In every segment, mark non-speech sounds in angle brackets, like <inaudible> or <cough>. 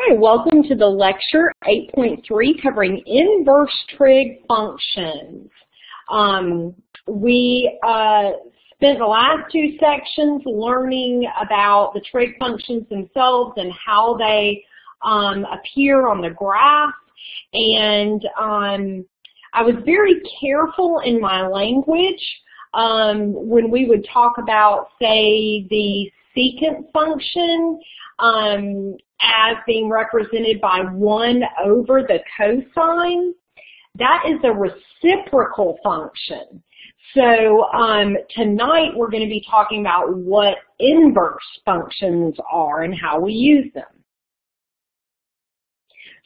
Hi, welcome to the lecture 8.3 covering inverse trig functions. Um, we uh, spent the last two sections learning about the trig functions themselves and how they um, appear on the graph. And um, I was very careful in my language um, when we would talk about, say, the secant function. Um, as being represented by 1 over the cosine, that is a reciprocal function. So um, tonight we're going to be talking about what inverse functions are and how we use them.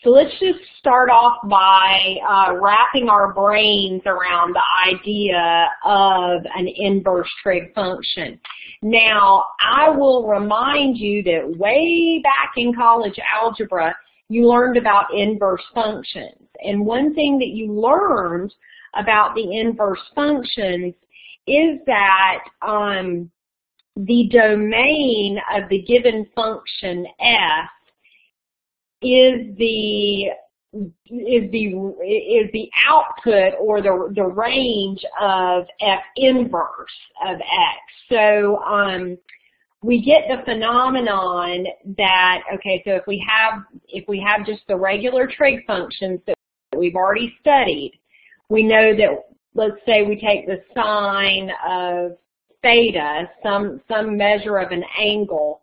So let's just start off by uh, wrapping our brains around the idea of an inverse trig function. Now, I will remind you that way back in college algebra, you learned about inverse functions. And one thing that you learned about the inverse functions is that um, the domain of the given function f is the is the is the output or the the range of f inverse of x. So um, we get the phenomenon that okay, so if we have if we have just the regular trig functions that we've already studied, we know that let's say we take the sine of theta, some some measure of an angle,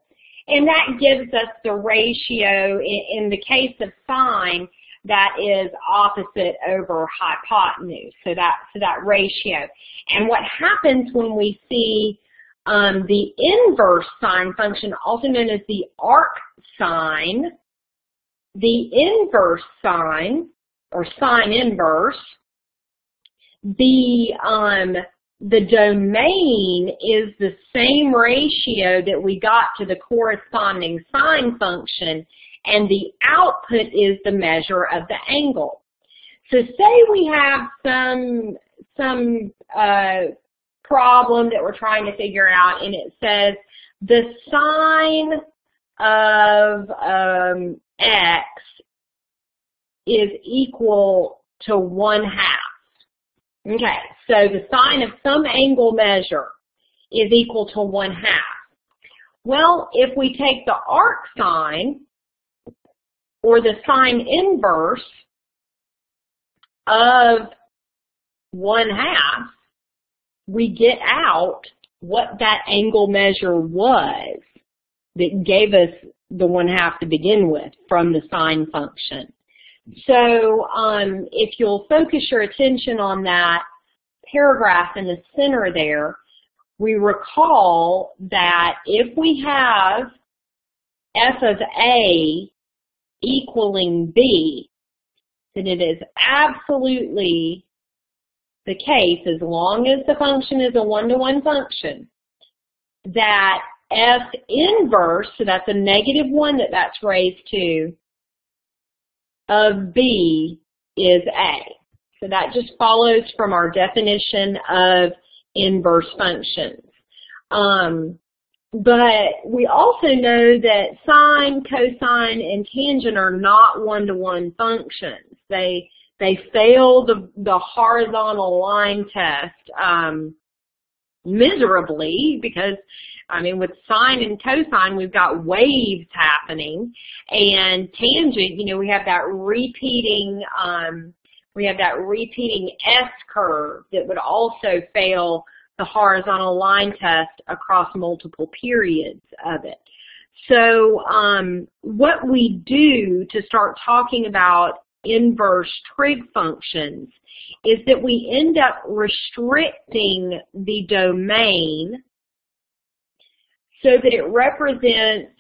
and that gives us the ratio in, in the case of sine that is opposite over hypotenuse. So that so that ratio. And what happens when we see um, the inverse sine function, also known as the arc sine, the inverse sine or sine inverse, the um, the domain is the same ratio that we got to the corresponding sine function, and the output is the measure of the angle. So say we have some, some uh, problem that we're trying to figure out, and it says the sine of um, x is equal to 1 half. Okay, so the sine of some angle measure is equal to 1 half. Well, if we take the arc sine, or the sine inverse of 1 half, we get out what that angle measure was that gave us the 1 half to begin with from the sine function. So um, if you'll focus your attention on that paragraph in the center there, we recall that if we have f of a equaling b, then it is absolutely the case, as long as the function is a one-to-one -one function, that f inverse, so that's a negative 1 that that's raised to, of B is A. So that just follows from our definition of inverse functions. Um, but we also know that sine, cosine, and tangent are not one-to-one -one functions. They they fail the, the horizontal line test um, miserably because I mean, with sine and cosine, we've got waves happening, and tangent, you know, we have that repeating, um, we have that repeating S curve that would also fail the horizontal line test across multiple periods of it. So um, what we do to start talking about inverse trig functions is that we end up restricting the domain so that it represents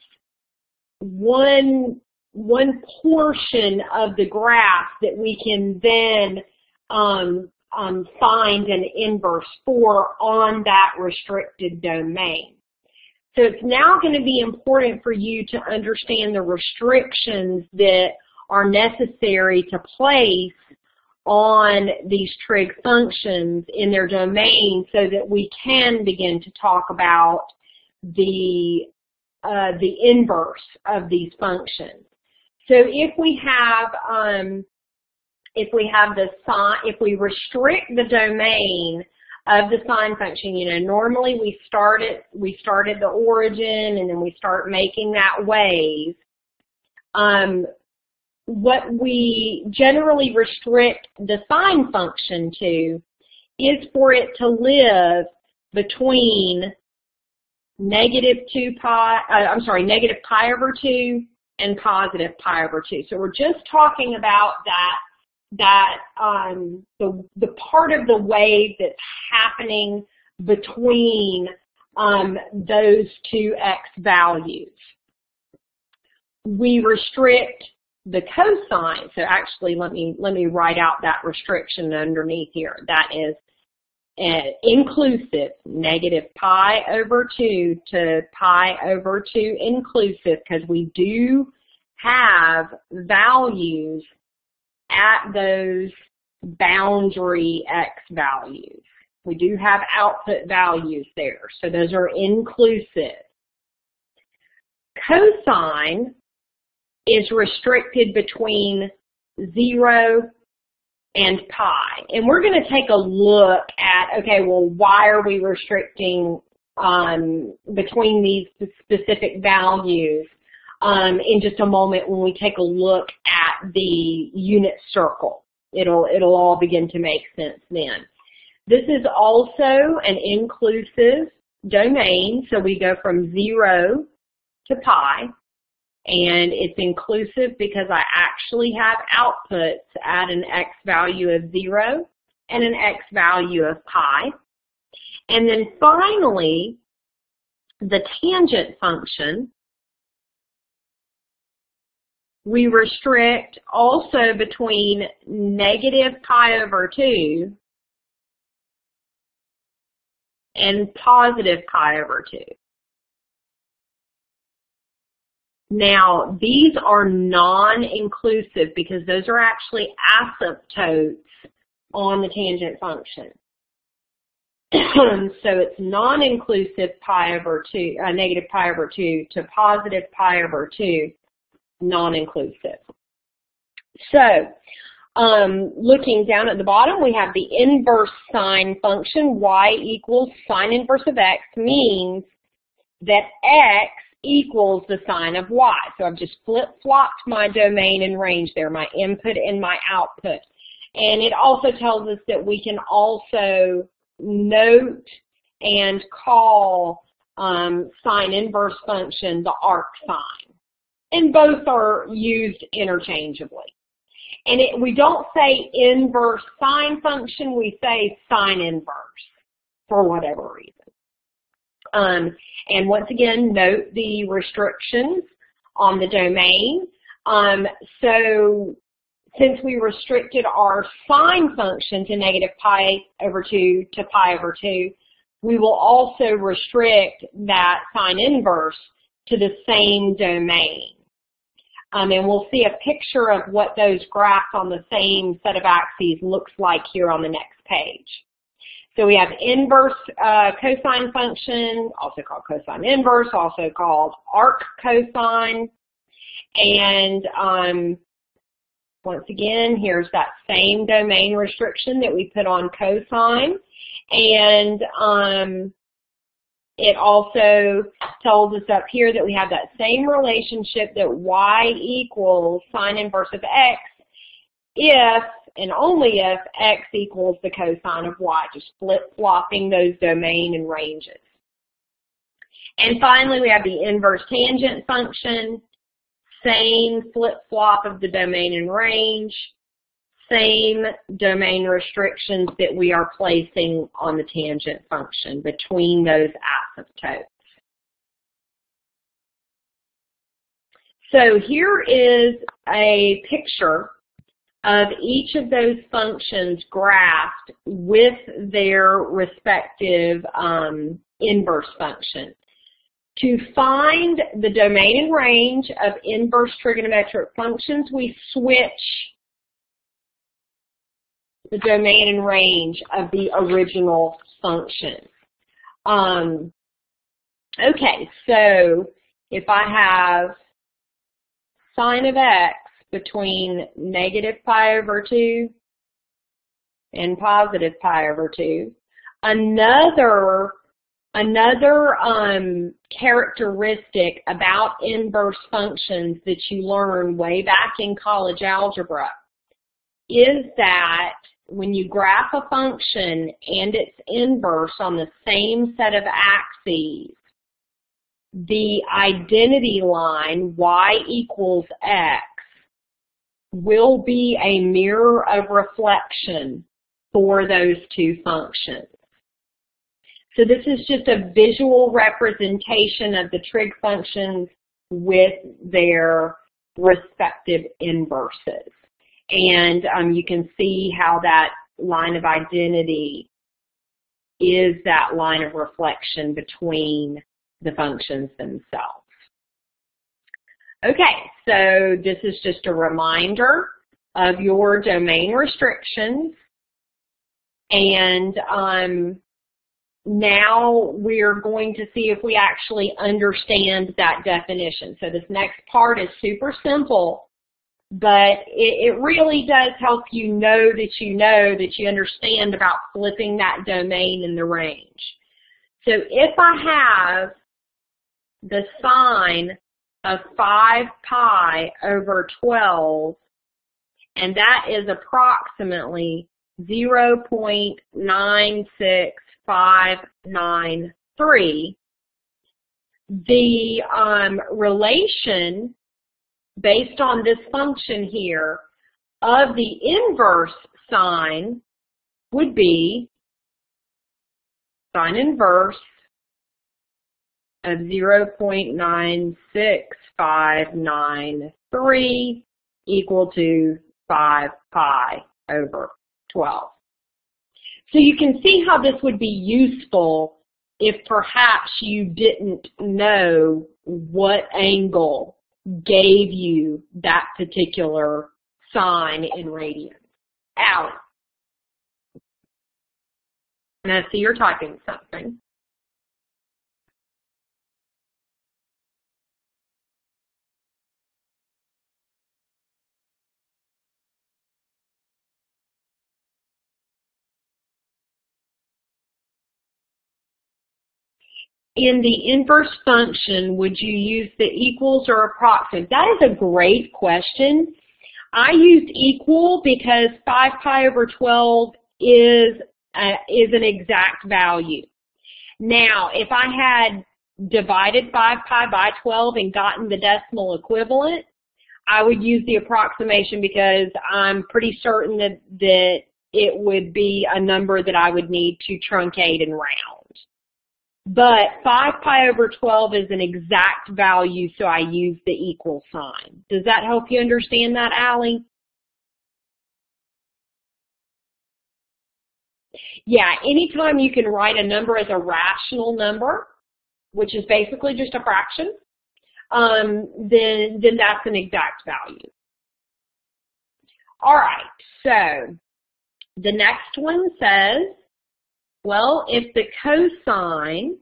one one portion of the graph that we can then um, um, find an inverse for on that restricted domain. So it's now going to be important for you to understand the restrictions that are necessary to place on these trig functions in their domain so that we can begin to talk about the, uh, the inverse of these functions. So if we have um, if we have the sine, if we restrict the domain of the sine function, you know, normally we start it, we start at the origin and then we start making that wave. Um, what we generally restrict the sine function to is for it to live between negative 2 pi, uh, I'm sorry, negative pi over 2 and positive pi over 2. So we're just talking about that that um, the the part of the wave that's happening between um, those two x values. We restrict the cosine. So actually, let me let me write out that restriction underneath here. That is uh, inclusive, negative pi over 2 to pi over 2 inclusive, because we do have values at those boundary x values. We do have output values there, so those are inclusive. Cosine is restricted between 0 and pi. And we're going to take a look at, okay, well, why are we restricting um, between these specific values um, in just a moment when we take a look at the unit circle. It'll, it'll all begin to make sense then. This is also an inclusive domain, so we go from 0 to pi, and it's inclusive because I actually have outputs at an x value of 0 and an x value of pi. And then finally, the tangent function we restrict also between negative pi over 2 and positive pi over 2. Now, these are non-inclusive because those are actually asymptotes on the tangent function. <clears throat> so it's non-inclusive pi over 2, uh, negative pi over 2 to positive pi over 2 non-inclusive. So, um, looking down at the bottom, we have the inverse sine function, y equals sine inverse of x, means that x equals the sine of y. So I've just flip-flopped my domain and range there, my input and my output. And it also tells us that we can also note and call um, sine inverse function the arc sine and both are used interchangeably. And it, we don't say inverse sine function, we say sine inverse for whatever reason. Um, and once again, note the restrictions on the domain. Um, so since we restricted our sine function to negative pi over 2 to pi over 2, we will also restrict that sine inverse to the same domain. Um, and we'll see a picture of what those graphs on the same set of axes looks like here on the next page. So we have inverse uh, cosine function, also called cosine inverse, also called arc cosine. And um, once again, here's that same domain restriction that we put on cosine. And um, it also tells us up here that we have that same relationship that y equals sine inverse of x if and only if x equals the cosine of y, just flip-flopping those domain and ranges. And finally, we have the inverse tangent function, same flip-flop of the domain and range, same domain restrictions that we are placing on the tangent function between those asymptotes. So here is a picture of each of those functions graphed with their respective um, inverse function. To find the domain and range of inverse trigonometric functions, we switch the domain and range of the original function. Um, okay, so if I have sine of x between negative pi over 2 and positive pi over 2. Another Another um, characteristic about inverse functions that you learn way back in college algebra is that when you graph a function and its inverse on the same set of axes, the identity line y equals x will be a mirror of reflection for those two functions. So this is just a visual representation of the trig functions with their respective inverses. And um, you can see how that line of identity is that line of reflection between the functions themselves. Okay, so this is just a reminder of your domain restrictions. And um, now we're going to see if we actually understand that definition. So this next part is super simple, but it, it, really does help you know that you know that you understand about flipping that domain in the range. So if I have the sine of 5 pi over 12, and that is approximately 0.96593. the um, relation based on this function here of the inverse sine would be sine inverse of 0.96593 equal to 5 pi over 12. So you can see how this would be useful if perhaps you didn't know what angle gave you that particular sine in radians. Allie. And I see you're typing something. In the inverse function, would you use the equals or approximate? That is a great question. I used equal because 5 pi over 12 is, uh, is an exact value. Now, if I had divided 5 pi by 12 and gotten the decimal equivalent, I would use the approximation because I'm pretty certain that, that it would be a number that I would need to truncate and round. But 5 pi over 12 is an exact value, so I use the equal sign. Does that help you understand that, Allie? Yeah, anytime you can write a number as a rational number, which is basically just a fraction, um, then, then that's an exact value. All right, so the next one says well, if the cosine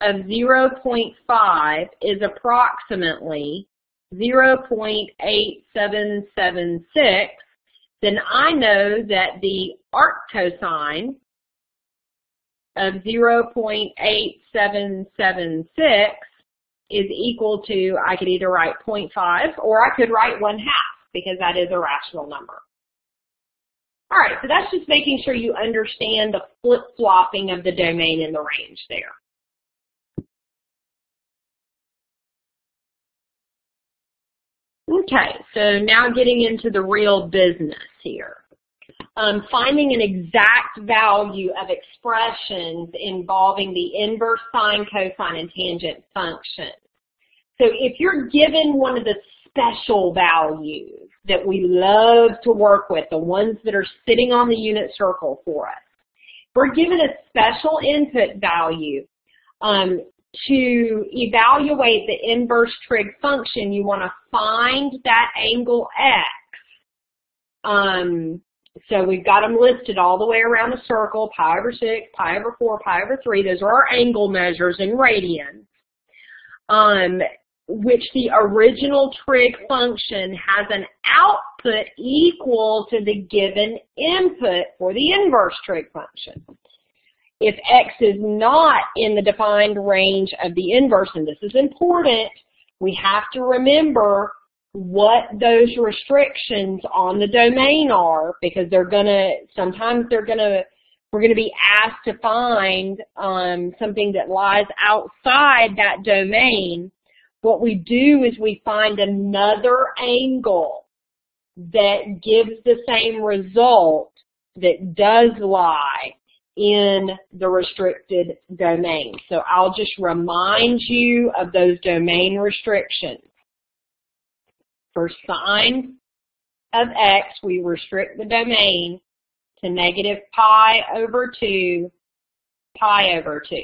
of 0.5 is approximately 0.8776, then I know that the arc cosine of 0.8776 is equal to, I could either write 0.5 or I could write 1 half because that is a rational number. All right, so that's just making sure you understand the flip-flopping of the domain and the range there. Okay, so now getting into the real business here. Um, finding an exact value of expressions involving the inverse sine, cosine, and tangent functions. So if you're given one of the special values that we love to work with, the ones that are sitting on the unit circle for us. We're given a special input value um, to evaluate the inverse trig function. You want to find that angle x. Um, so we've got them listed all the way around the circle, pi over 6, pi over 4, pi over 3. Those are our angle measures in radians. Um, which the original trig function has an output equal to the given input for the inverse trig function. If x is not in the defined range of the inverse, and this is important, we have to remember what those restrictions on the domain are because they're gonna, sometimes they're gonna, we're gonna be asked to find um, something that lies outside that domain. What we do is we find another angle that gives the same result that does lie in the restricted domain. So I'll just remind you of those domain restrictions. For sine of x, we restrict the domain to negative pi over 2, pi over 2.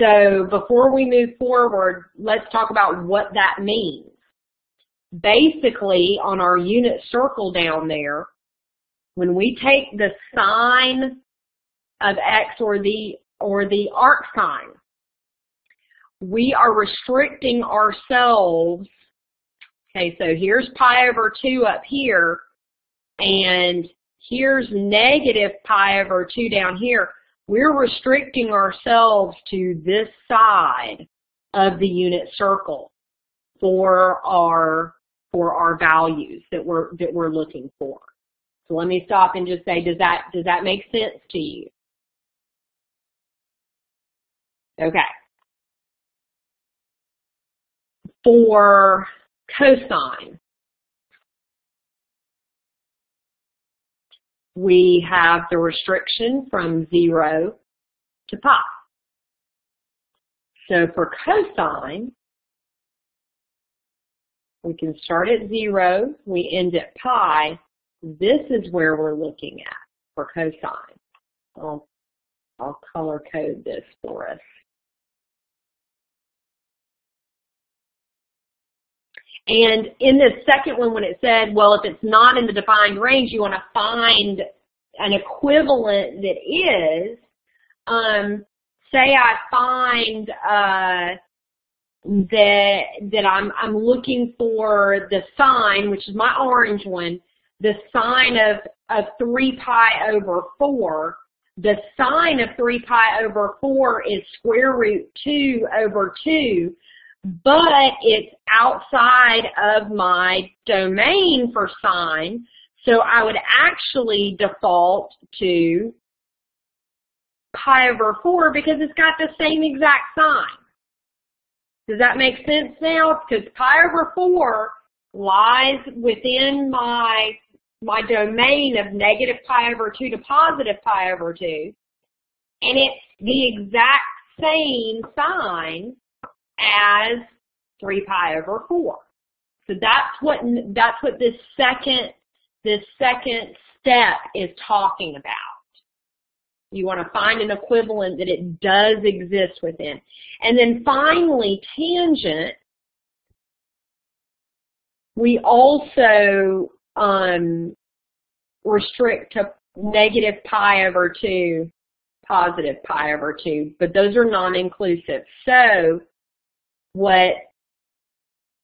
So before we move forward, let's talk about what that means. Basically, on our unit circle down there, when we take the sine of x or the or the arc sine, we are restricting ourselves Okay, so here's pi over 2 up here, and here's negative pi over 2 down here. We're restricting ourselves to this side of the unit circle for our for our values that we're that we're looking for. So let me stop and just say, does that does that make sense to you? Okay. For cosine. We have the restriction from 0 to pi. So for cosine, we can start at 0, we end at pi. This is where we're looking at for cosine. I'll, I'll color code this for us. And in the second one, when it said, well, if it's not in the defined range, you want to find an equivalent that is, um, say I find uh, that that I'm I'm looking for the sine, which is my orange one, the sine of of three pi over four. The sine of three pi over four is square root two over two but it's outside of my domain for sine, so I would actually default to pi over 4 because it's got the same exact sign. Does that make sense now? Because pi over 4 lies within my my domain of negative pi over 2 to positive pi over 2, and it's the exact same sign as 3 pi over 4. So that's what that's what this second this second step is talking about. You want to find an equivalent that it does exist within. And then finally, tangent, we also um, restrict to negative pi over 2, positive pi over 2, but those are non-inclusive. So what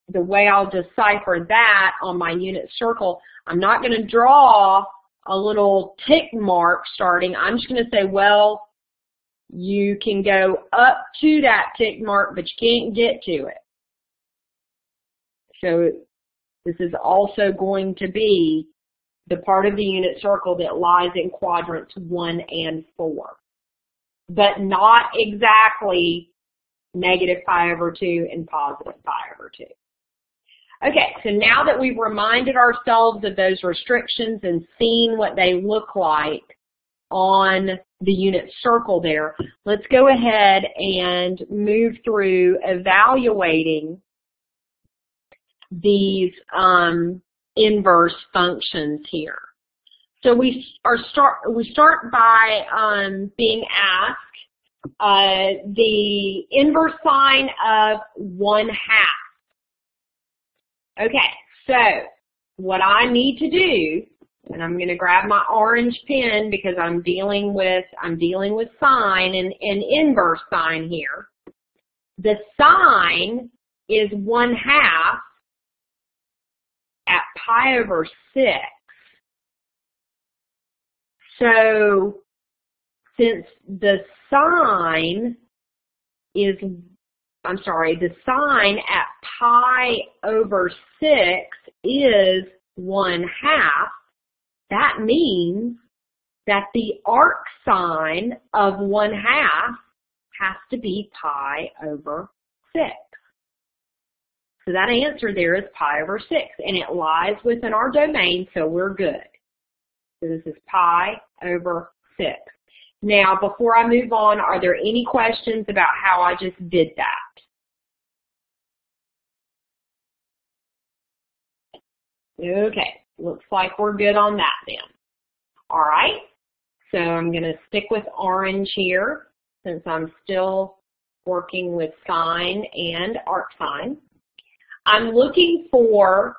the way I'll decipher that on my unit circle, I'm not going to draw a little tick mark starting. I'm just going to say, well, you can go up to that tick mark, but you can't get to it. So this is also going to be the part of the unit circle that lies in quadrants 1 and 4, but not exactly negative pi over 2, and positive pi over 2. Okay, so now that we've reminded ourselves of those restrictions and seen what they look like on the unit circle there, let's go ahead and move through evaluating these um, inverse functions here. So we are start we start by um, being asked uh, the inverse sine of 1 half. Okay, so what I need to do, and I'm going to grab my orange pen because I'm dealing with I'm dealing with sine and, and inverse sine here. The sine is 1 half at pi over 6. So since the sine is, I'm sorry, the sine at pi over 6 is 1 half, that means that the arc sine of 1 half has to be pi over 6. So that answer there is pi over 6, and it lies within our domain, so we're good. So this is pi over 6. Now, before I move on, are there any questions about how I just did that? Okay, looks like we're good on that then. All right, so I'm going to stick with orange here since I'm still working with sine and arcsine. I'm looking for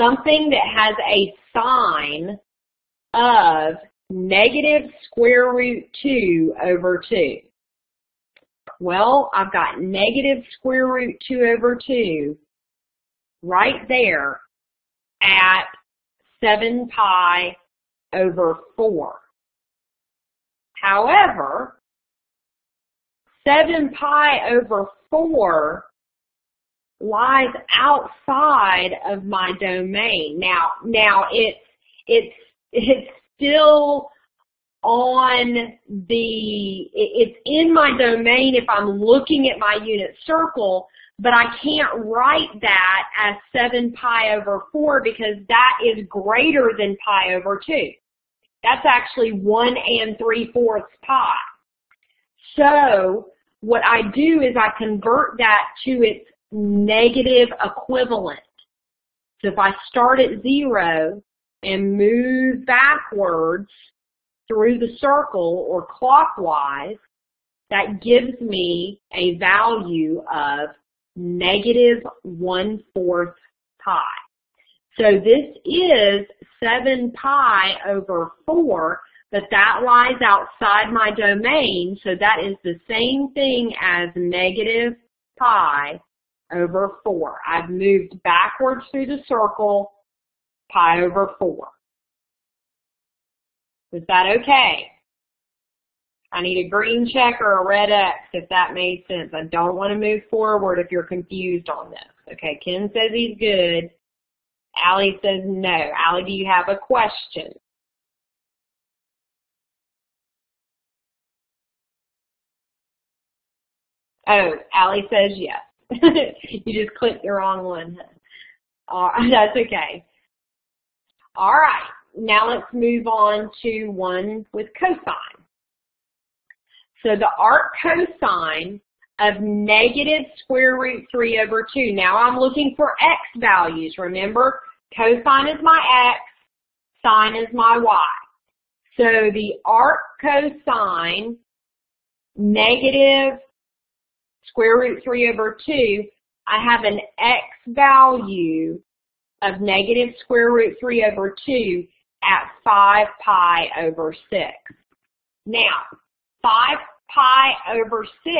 something that has a sine of negative square root 2 over 2. Well, I've got negative square root 2 over 2 right there at 7 pi over 4. However, 7 pi over 4 lies outside of my domain. Now, now it's, it's, it's still on the, it's in my domain if I'm looking at my unit circle, but I can't write that as 7 pi over 4 because that is greater than pi over 2. That's actually 1 and 3 fourths pi. So what I do is I convert that to its negative equivalent. So if I start at 0 and move backwards through the circle or clockwise, that gives me a value of negative one-fourth pi. So this is 7 pi over 4, but that lies outside my domain, so that is the same thing as negative pi over 4. I've moved backwards through the circle, pi over 4. Is that okay? I need a green check or a red X if that made sense. I don't want to move forward if you're confused on this. Okay, Ken says he's good. Allie says no. Allie, do you have a question? Oh, Allie says yes. <laughs> you just clicked the wrong one. Uh, <laughs> that's okay. All right, now let's move on to one with cosine. So the arc cosine of negative square root 3 over 2. Now I'm looking for x values. Remember, cosine is my x, sine is my y. So the arc cosine negative square root 3 over 2, I have an x value of negative square root 3 over 2 at 5 pi over 6. Now, 5 pi over 6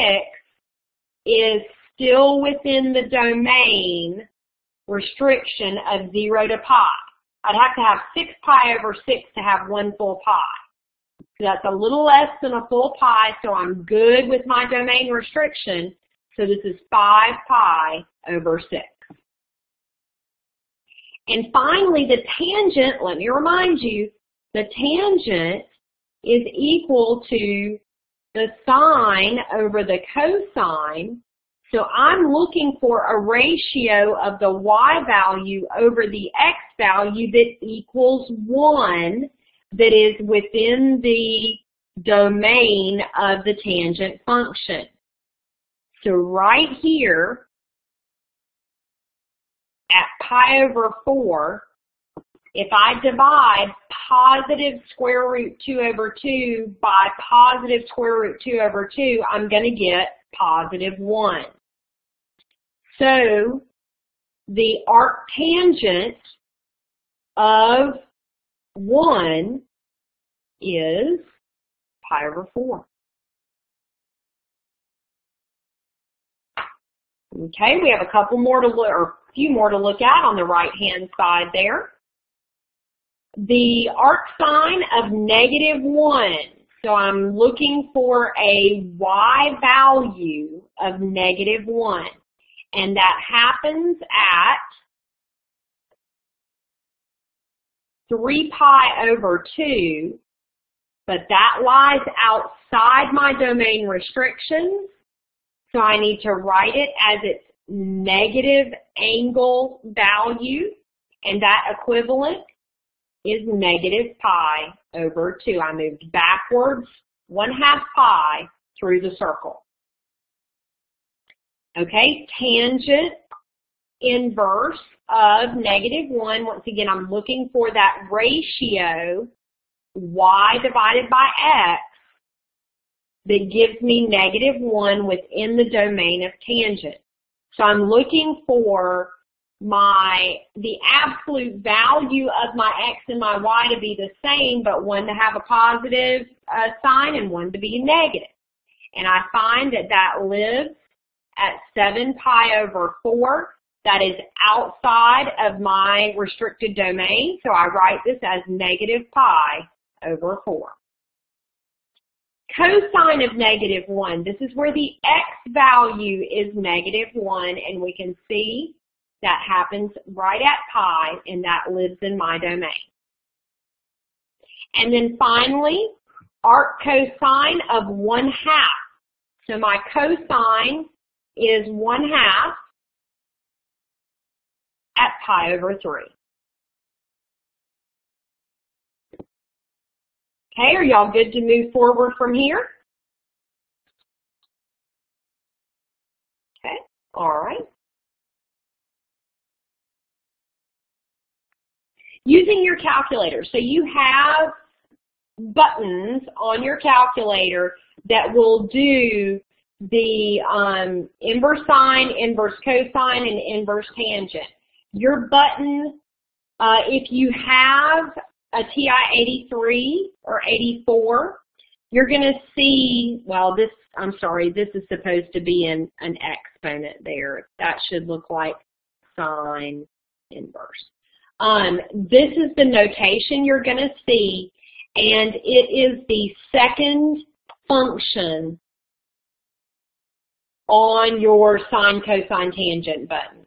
is still within the domain restriction of 0 to pi. I'd have to have 6 pi over 6 to have one full pi. So that's a little less than a full pi, so I'm good with my domain restriction. So this is 5 pi over 6. And finally, the tangent, let me remind you, the tangent is equal to the sine over the cosine. So I'm looking for a ratio of the y value over the x value that equals 1 that is within the domain of the tangent function. So right here, at pi over 4, if I divide positive square root 2 over 2 by positive square root 2 over 2, I'm going to get positive 1. So the arctangent of 1 is pi over 4. Okay, we have a couple more to look, or few more to look at on the right-hand side there. The arc sine of negative 1. So I'm looking for a y value of negative 1. And that happens at 3 pi over 2, but that lies outside my domain restrictions. So I need to write it as its negative angle value, and that equivalent is negative pi over 2. I moved backwards 1 half pi through the circle. Okay, tangent inverse of negative 1. Once again, I'm looking for that ratio y divided by x that gives me negative 1 within the domain of tangent. So I'm looking for my the absolute value of my x and my y to be the same, but one to have a positive uh, sign and one to be negative. And I find that that lives at 7 pi over 4. That is outside of my restricted domain, so I write this as negative pi over 4. Cosine of negative 1, this is where the x value is negative 1, and we can see that happens right at pi, and that lives in my domain. And then finally, arc cosine of 1 half. So my cosine is 1 half at pi over 3. Okay, are y'all good to move forward from here? Okay, all right. Using your calculator. So you have buttons on your calculator that will do the um, inverse sine, inverse cosine, and inverse tangent. Your button, uh, if you have a TI-83 or 84, you're going to see, well, this, I'm sorry, this is supposed to be an, an exponent there. That should look like sine inverse. Um, this is the notation you're going to see, and it is the second function on your sine, cosine, tangent button.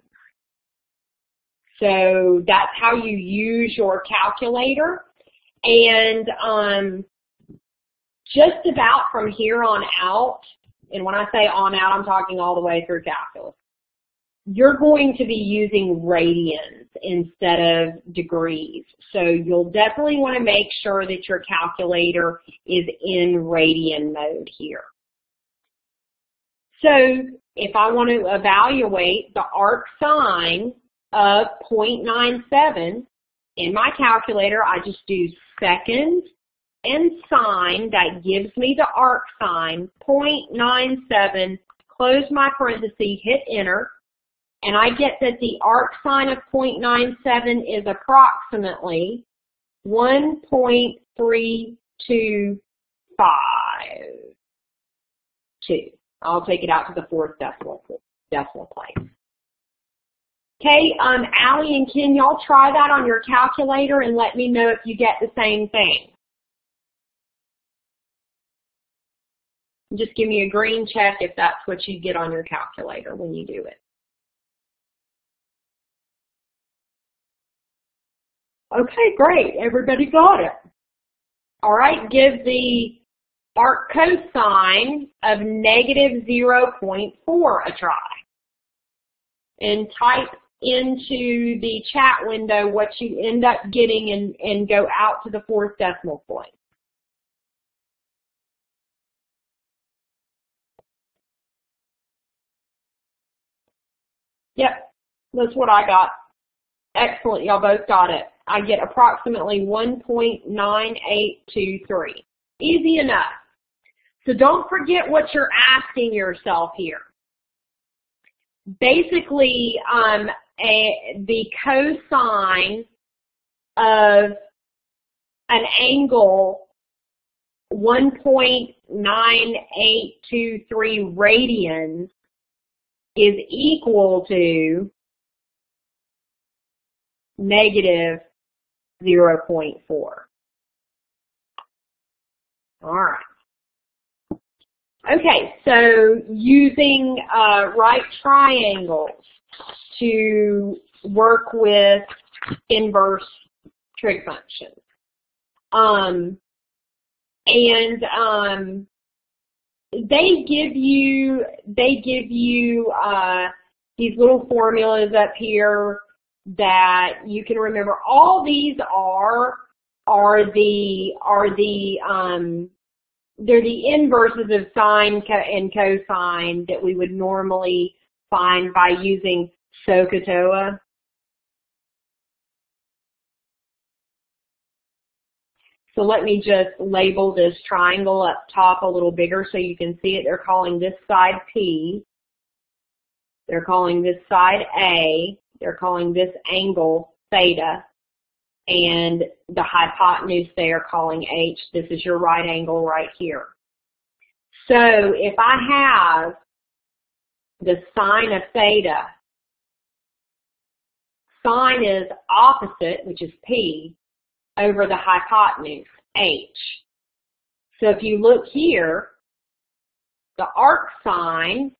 So that's how you use your calculator. And um, just about from here on out, and when I say on out, I'm talking all the way through calculus, you're going to be using radians instead of degrees. So you'll definitely want to make sure that your calculator is in radian mode here. So if I want to evaluate the arc sine of 0.97. In my calculator, I just do second and sine. That gives me the arc sine, 0.97, close my parenthesis, hit enter, and I get that the arc sine of 0.97 is approximately 1.325. I'll take it out to the fourth decimal, decimal place. Okay, um, Allie and Ken, y'all try that on your calculator and let me know if you get the same thing. Just give me a green check if that's what you get on your calculator when you do it. Okay, great. Everybody got it. All right, give the arc cosine of negative 0.4 a try. And type into the chat window what you end up getting and, and go out to the fourth decimal point. Yep, that's what I got. Excellent, y'all both got it. I get approximately 1.9823. Easy enough. So don't forget what you're asking yourself here. Basically, um, a, the cosine of an angle 1.9823 radians is equal to negative 0.4. All right. Okay, so using uh, right triangles to work with inverse trig functions. Um, and um, they give you they give you uh, these little formulas up here that you can remember. All these are are the are the um, they're the inverses of sine and cosine that we would normally find by using SOHCAHTOA. So let me just label this triangle up top a little bigger so you can see it. They're calling this side P. They're calling this side A. They're calling this angle theta and the hypotenuse they are calling h. This is your right angle right here. So if I have the sine of theta, sine is opposite, which is p, over the hypotenuse, h. So if you look here, the arc sine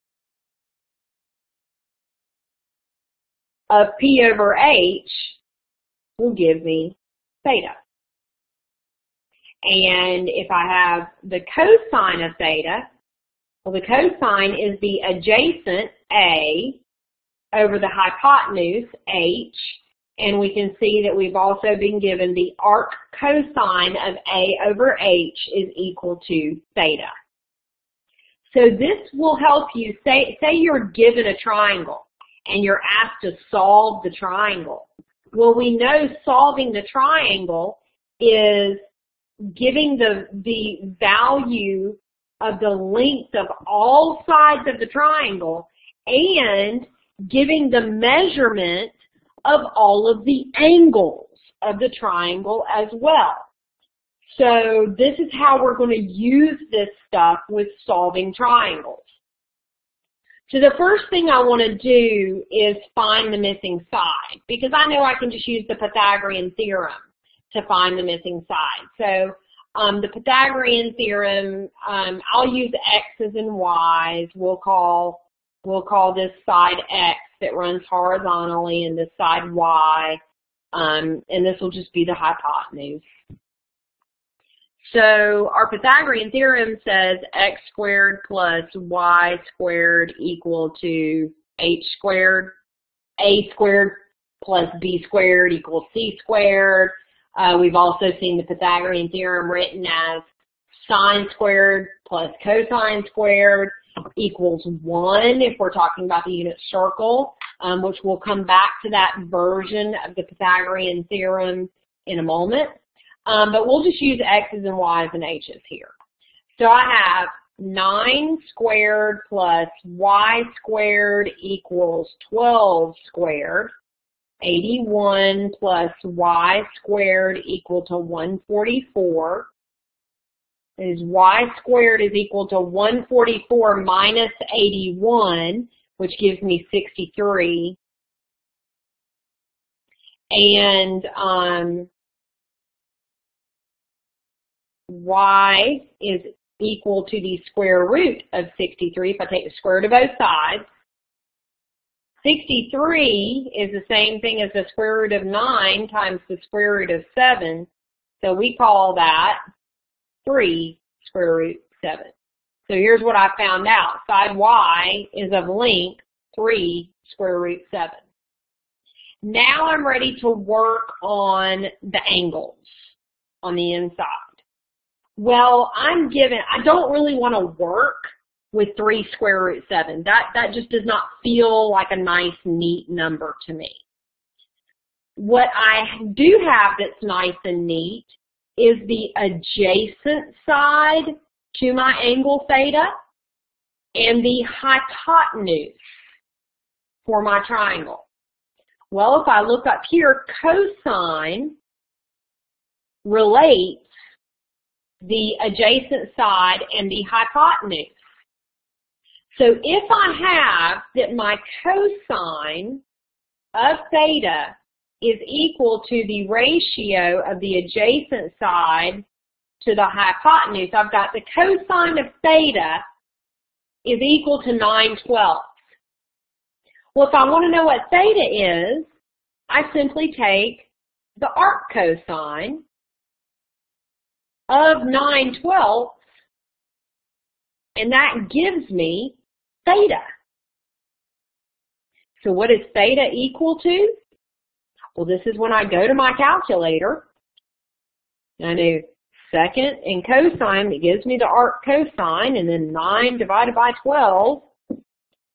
of p over h will give me theta. And if I have the cosine of theta, well, the cosine is the adjacent A over the hypotenuse, H, and we can see that we've also been given the arc cosine of A over H is equal to theta. So this will help you, say, say you're given a triangle and you're asked to solve the triangle. Well, we know solving the triangle is giving the, the value of the length of all sides of the triangle and giving the measurement of all of the angles of the triangle as well. So this is how we're going to use this stuff with solving triangles. So the first thing I want to do is find the missing side because I know I can just use the Pythagorean theorem to find the missing side. So um, the Pythagorean theorem, um, I'll use x's and y's. We'll call we'll call this side x that runs horizontally and this side y, um, and this will just be the hypotenuse. So our Pythagorean theorem says x squared plus y squared equal to h squared. a squared plus b squared equals c squared. Uh, we've also seen the Pythagorean theorem written as sine squared plus cosine squared equals 1 if we're talking about the unit circle, um, which we'll come back to that version of the Pythagorean theorem in a moment. Um, but we'll just use x's and y's and h's here. So I have 9 squared plus y squared equals 12 squared. 81 plus y squared equal to 144 is y squared is equal to 144 minus 81, which gives me 63. And um, y is equal to the square root of 63 if I take the square root of both sides. 63 is the same thing as the square root of 9 times the square root of 7. So we call that 3 square root 7. So here's what I found out. Side y is of length 3 square root 7. Now I'm ready to work on the angles on the inside. Well, I'm given, I don't really want to work with 3 square root 7. That, that just does not feel like a nice, neat number to me. What I do have that's nice and neat is the adjacent side to my angle theta and the hypotenuse for my triangle. Well, if I look up here, cosine relates the adjacent side and the hypotenuse. So if I have that my cosine of theta is equal to the ratio of the adjacent side to the hypotenuse, I've got the cosine of theta is equal to 9 twelfths. Well, if I want to know what theta is, I simply take the arc cosine of 9 twelfths, and that gives me theta. So what is theta equal to? Well, this is when I go to my calculator. I do second and cosine, it gives me the arc cosine, and then 9 divided by 12.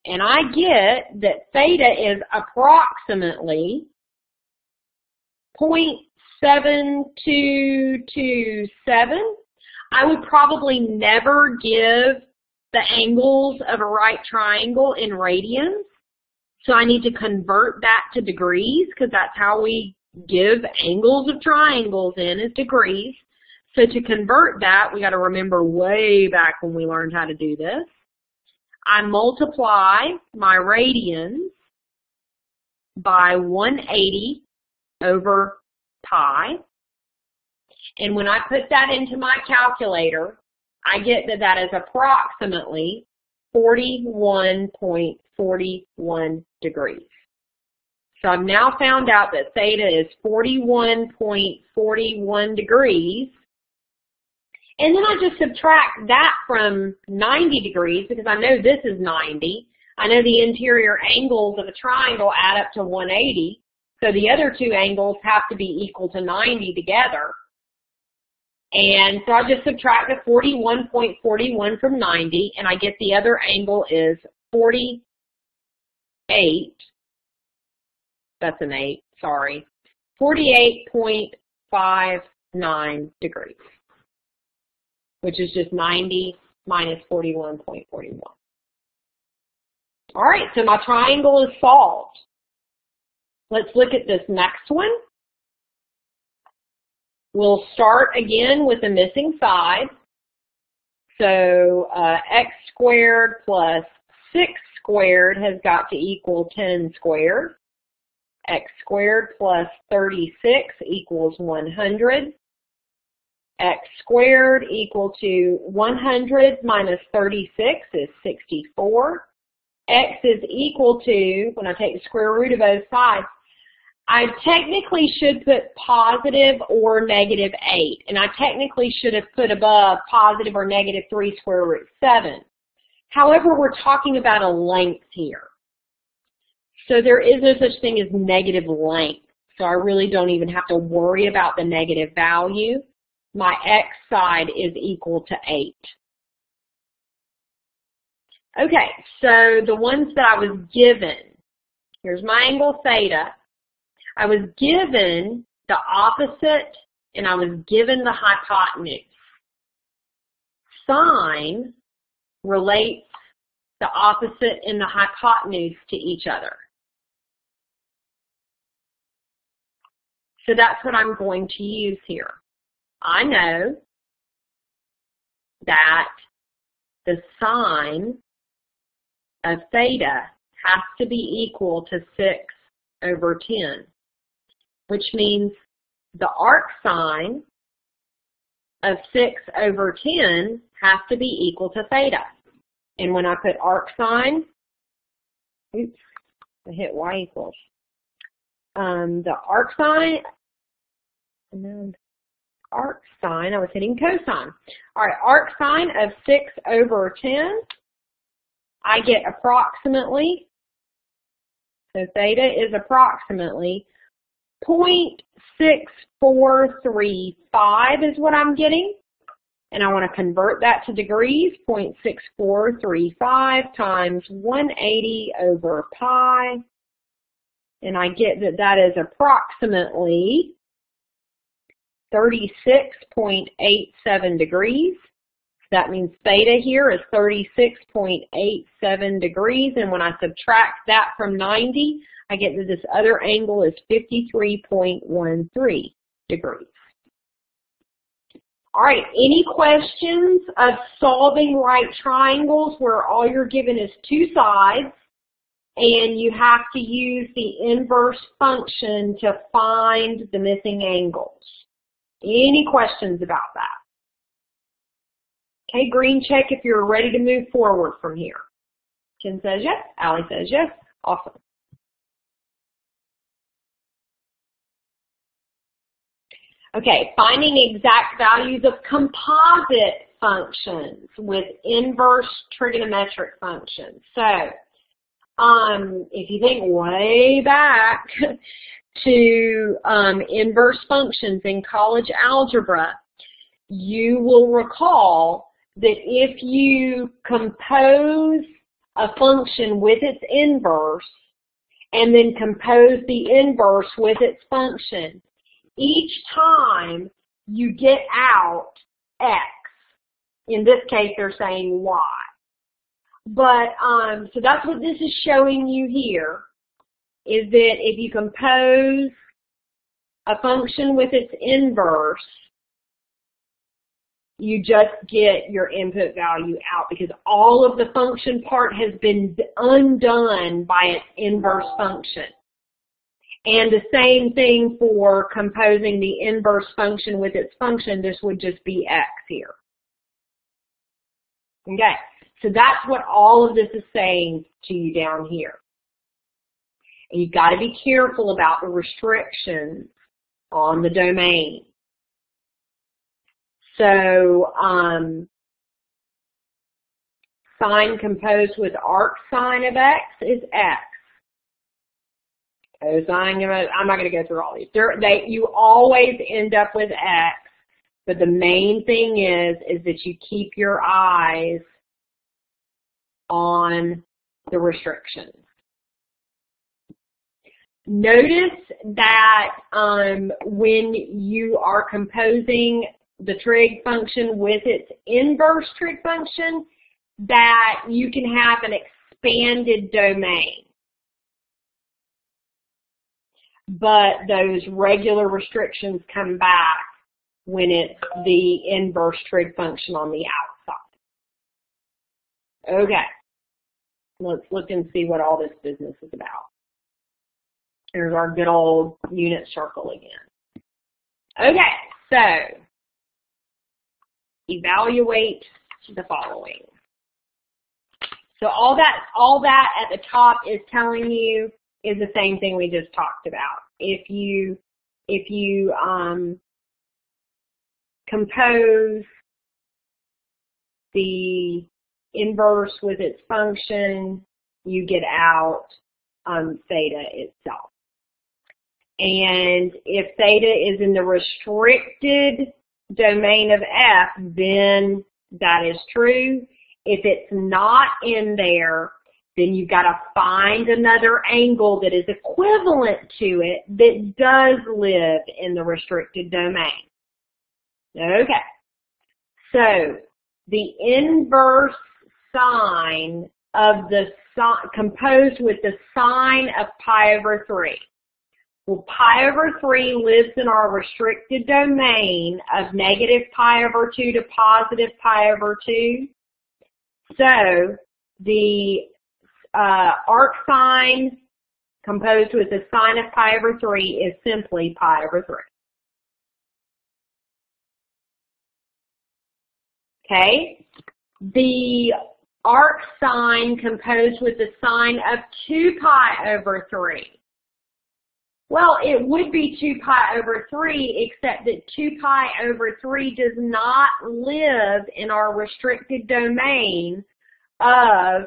And I get that theta is approximately 0.7227. I would probably never give the angles of a right triangle in radians. So I need to convert that to degrees because that's how we give angles of triangles in is degrees. So to convert that, we got to remember way back when we learned how to do this. I multiply my radians by 180 over pi. And when I put that into my calculator, I get that that is approximately 41.41 degrees. So I've now found out that theta is 41.41 degrees. And then I just subtract that from 90 degrees because I know this is 90. I know the interior angles of a triangle add up to 180. So the other two angles have to be equal to 90 together. And so I just subtract the 41.41 from 90, and I get the other angle is 48, that's an 8, sorry, 48.59 degrees, which is just 90 minus 41.41. All right, so my triangle is solved. Let's look at this next one. We'll start again with the missing side. So uh, x squared plus 6 squared has got to equal 10 squared. x squared plus 36 equals 100. x squared equal to 100 minus 36 is 64. x is equal to, when I take the square root of both sides, I technically should put positive or negative 8, and I technically should have put above positive or negative 3 square root 7. However, we're talking about a length here. So there is no such thing as negative length. So I really don't even have to worry about the negative value. My x side is equal to 8. Okay, so the ones that I was given, here's my angle theta. I was given the opposite and I was given the hypotenuse. Sine relates the opposite and the hypotenuse to each other. So that's what I'm going to use here. I know that the sine of theta has to be equal to 6 over 10 which means the arc sine of 6 over 10 has to be equal to theta. And when I put arc sine, oops, I hit y equals. Um, the arc sine, and then arc sine, I was hitting cosine. All right, arc sine of 6 over 10, I get approximately, so theta is approximately 0.6435 is what I'm getting. And I want to convert that to degrees, 0.6435 times 180 over pi. And I get that that is approximately 36.87 degrees. That means theta here is 36.87 degrees. And when I subtract that from 90, I get that this other angle is 53.13 degrees. All right, any questions of solving right triangles where all you're given is two sides and you have to use the inverse function to find the missing angles? Any questions about that? Okay, green check if you're ready to move forward from here. Ken says yes. Allie says yes. Awesome. Okay, finding exact values of composite functions with inverse trigonometric functions. So, um, if you think way back <laughs> to um, inverse functions in college algebra, you will recall that if you compose a function with its inverse and then compose the inverse with its function, each time you get out X. In this case, they're saying Y. But, um, so that's what this is showing you here, is that if you compose a function with its inverse, you just get your input value out because all of the function part has been undone by its inverse function. And the same thing for composing the inverse function with its function, this would just be x here. Okay, so that's what all of this is saying to you down here. And you've got to be careful about the restrictions on the domain. So, um, sine composed with arc sine of x is x. Cosine I'm not going to go through all these. They, you always end up with x, but the main thing is, is that you keep your eyes on the restrictions. Notice that um, when you are composing the trig function with its inverse trig function, that you can have an expanded domain. But those regular restrictions come back when it's the inverse trig function on the outside. Okay, let's look and see what all this business is about. Here's our good old unit circle again. Okay, so evaluate the following. So all that, all that at the top is telling you is the same thing we just talked about. If you, if you um, compose the inverse with its function, you get out um, theta itself. And if theta is in the restricted domain of F, then that is true. If it's not in there, then you've got to find another angle that is equivalent to it that does live in the restricted domain. Okay. So the inverse sine of the composed with the sine of pi over 3. Well, pi over 3 lives in our restricted domain of negative pi over 2 to positive pi over 2. So the uh, arc sine composed with the sine of pi over 3 is simply pi over 3. Okay? The arc sine composed with the sine of 2 pi over 3 well, it would be 2 pi over 3, except that 2 pi over 3 does not live in our restricted domain of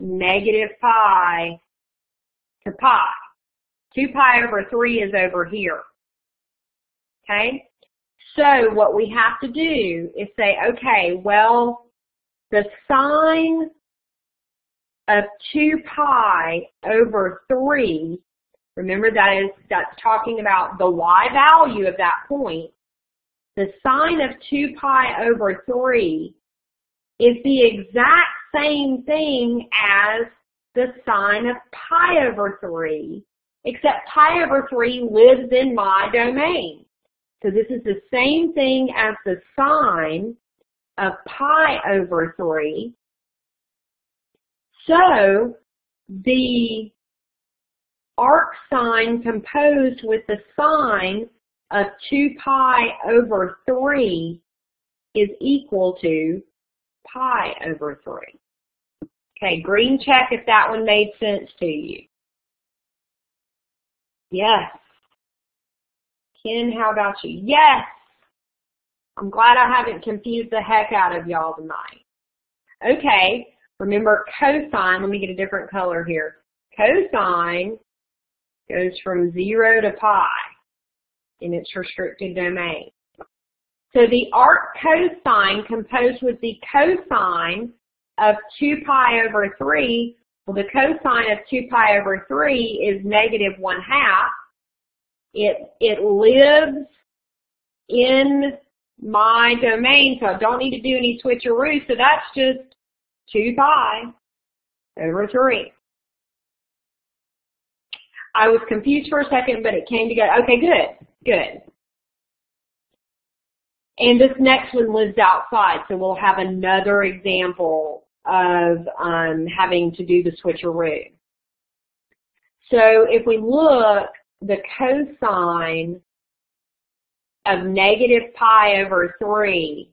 negative pi to pi. 2 pi over 3 is over here. Okay? So what we have to do is say, okay, well, the sine of 2 pi over 3 Remember that is that's talking about the y value of that point. The sine of 2 pi over 3 is the exact same thing as the sine of pi over 3, except pi over 3 lives in my domain. So this is the same thing as the sine of pi over 3. So the arc sine composed with the sine of 2 pi over 3 is equal to pi over 3. Okay, green check if that one made sense to you. Yes. Ken, how about you? Yes. I'm glad I haven't confused the heck out of y'all tonight. Okay, remember cosine, let me get a different color here. Cosine goes from 0 to pi in its restricted domain. So the arc cosine composed with the cosine of 2 pi over 3, well the cosine of 2 pi over 3 is negative 1 half. It, it lives in my domain, so I don't need to do any switcheroo, so that's just 2 pi over 3. I was confused for a second, but it came together. Okay, good, good. And this next one lives outside, so we'll have another example of um, having to do the switcheroo. So if we look, the cosine of negative pi over 3,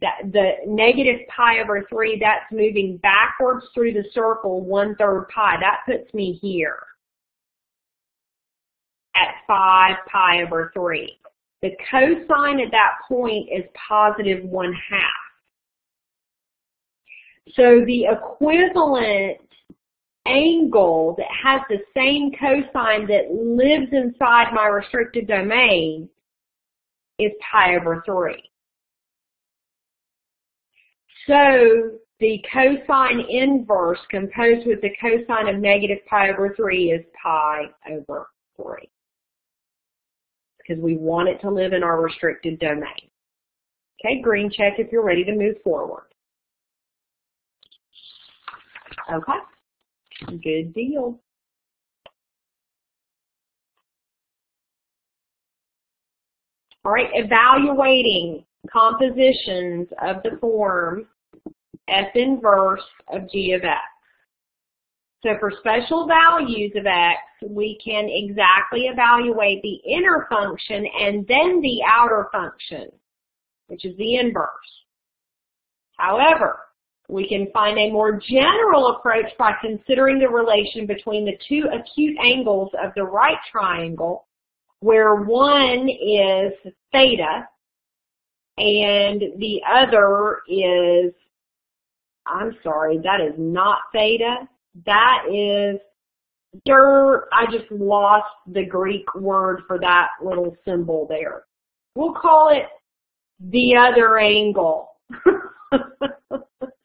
that the negative pi over 3, that's moving backwards through the circle one third pi. That puts me here at 5 pi over 3. The cosine at that point is positive 1 half. So the equivalent angle that has the same cosine that lives inside my restricted domain is pi over 3. So the cosine inverse composed with the cosine of negative pi over 3 is pi over 3 because we want it to live in our restricted domain. Okay, green check if you're ready to move forward. Okay, good deal. All right, evaluating compositions of the form F inverse of G of X. So for special values of x, we can exactly evaluate the inner function and then the outer function, which is the inverse. However, we can find a more general approach by considering the relation between the two acute angles of the right triangle, where one is theta and the other is, I'm sorry, that is not theta, that is dirt. I just lost the Greek word for that little symbol there. We'll call it the other angle. <laughs>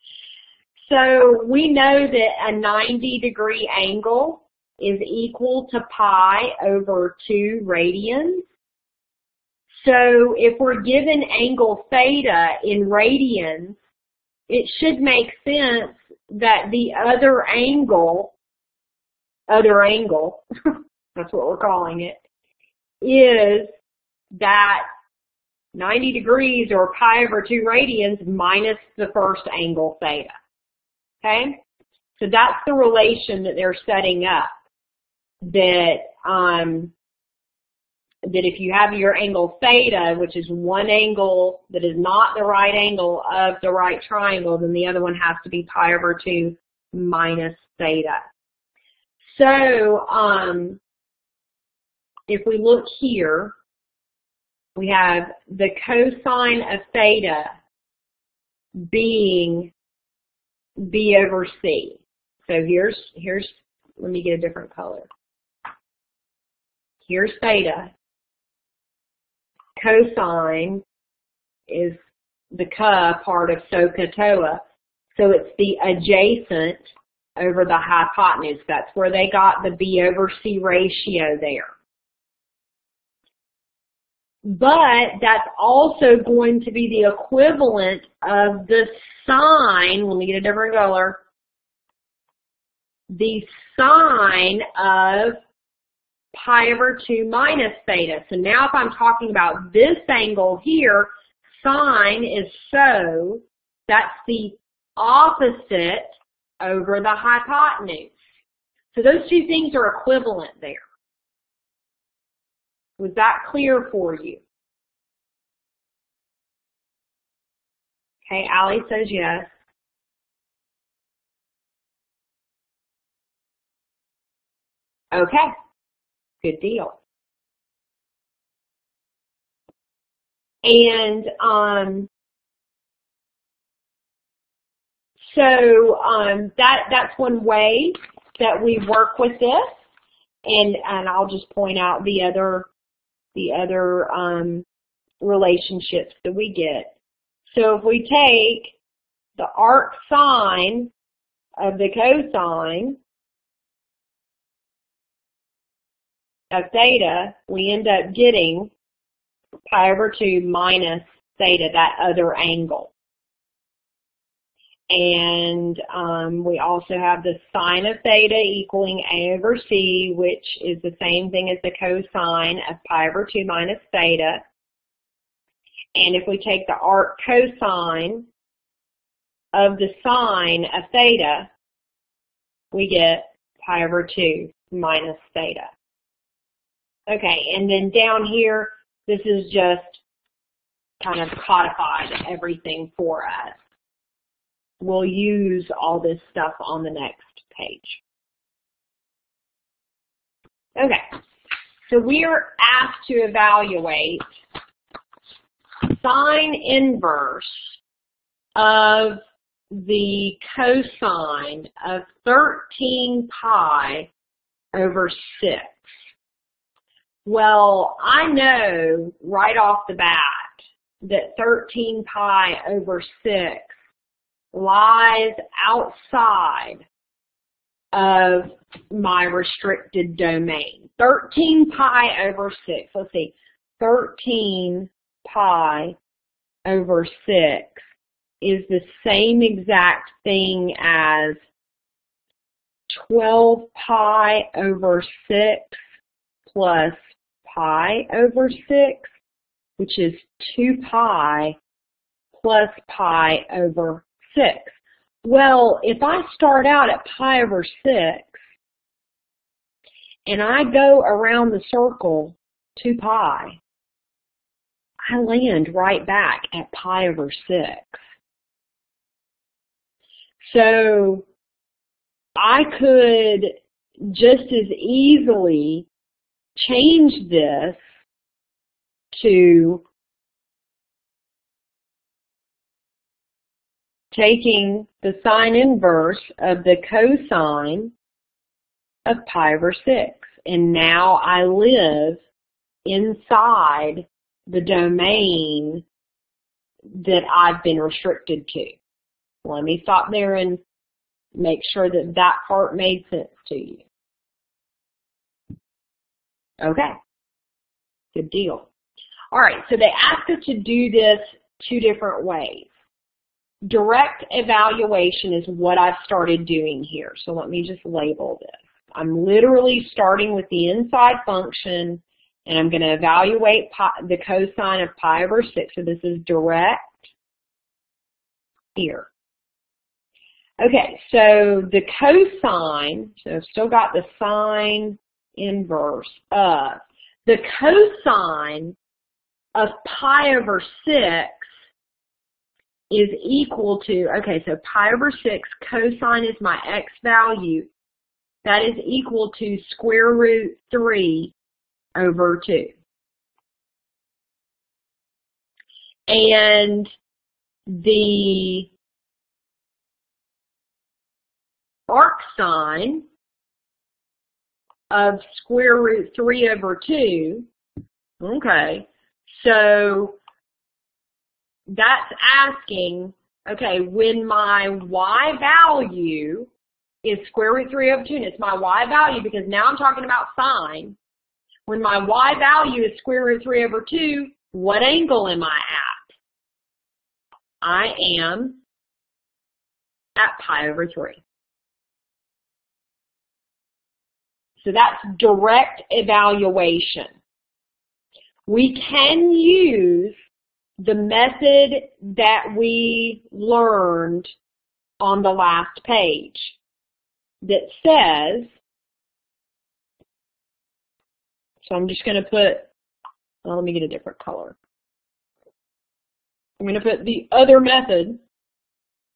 so we know that a 90 degree angle is equal to pi over 2 radians. So if we're given angle theta in radians, it should make sense that the other angle, other angle, <laughs> that's what we're calling it, is that 90 degrees or pi over 2 radians minus the first angle theta. Okay? So that's the relation that they're setting up that um, that if you have your angle theta, which is one angle that is not the right angle of the right triangle, then the other one has to be pi over 2 minus theta. So um, if we look here, we have the cosine of theta being b over c. So here's, here's, let me get a different color. Here's theta, cosine is the ka part of SOHCAHTOA. So it's the adjacent over the hypotenuse. That's where they got the B over C ratio there. But that's also going to be the equivalent of the sine, let me get a different color, the sine of pi over 2 minus theta. So now if I'm talking about this angle here, sine is so, that's the opposite over the hypotenuse. So those two things are equivalent there. Was that clear for you? Okay, Allie says yes. Okay, good deal. And um, so um, that that's one way that we work with this, and and I'll just point out the other the other um, relationships that we get. So if we take the arc sine of the cosine of theta, we end up getting pi over 2 minus theta, that other angle. And um, we also have the sine of theta equaling a over c, which is the same thing as the cosine of pi over 2 minus theta. And if we take the arc cosine of the sine of theta, we get pi over 2 minus theta. Okay, and then down here, this is just kind of codified everything for us. We'll use all this stuff on the next page. Okay, so we are asked to evaluate sine inverse of the cosine of 13 pi over 6. Well, I know right off the bat that 13 pi over 6 lies outside of my restricted domain. 13 pi over 6, let's see, 13 pi over 6 is the same exact thing as 12 pi over 6 plus pi over 6, which is 2 pi plus pi over 6. Well, if I start out at pi over 6, and I go around the circle to pi, I land right back at pi over 6. So I could just as easily change this to taking the sine inverse of the cosine of pi over 6. And now I live inside the domain that I've been restricted to. Let me stop there and make sure that that part made sense to you. Okay, good deal. All right, so they ask us to do this two different ways. Direct evaluation is what I've started doing here. So let me just label this. I'm literally starting with the inside function and I'm going to evaluate pi, the cosine of pi over 6. So this is direct here. Okay, so the cosine, so I've still got the sine inverse of. The cosine of pi over 6 is equal to, okay, so pi over 6, cosine is my x value. That is equal to square root 3 over 2. And the arc sine of square root 3 over 2. Okay, so that's asking, okay, when my y value is square root 3 over 2, and it's my y value because now I'm talking about sine. When my y value is square root 3 over 2, what angle am I at? I am at pi over 3. So that's direct evaluation. We can use the method that we learned on the last page that says, so I'm just going to put, well, let me get a different color. I'm going to put the other method,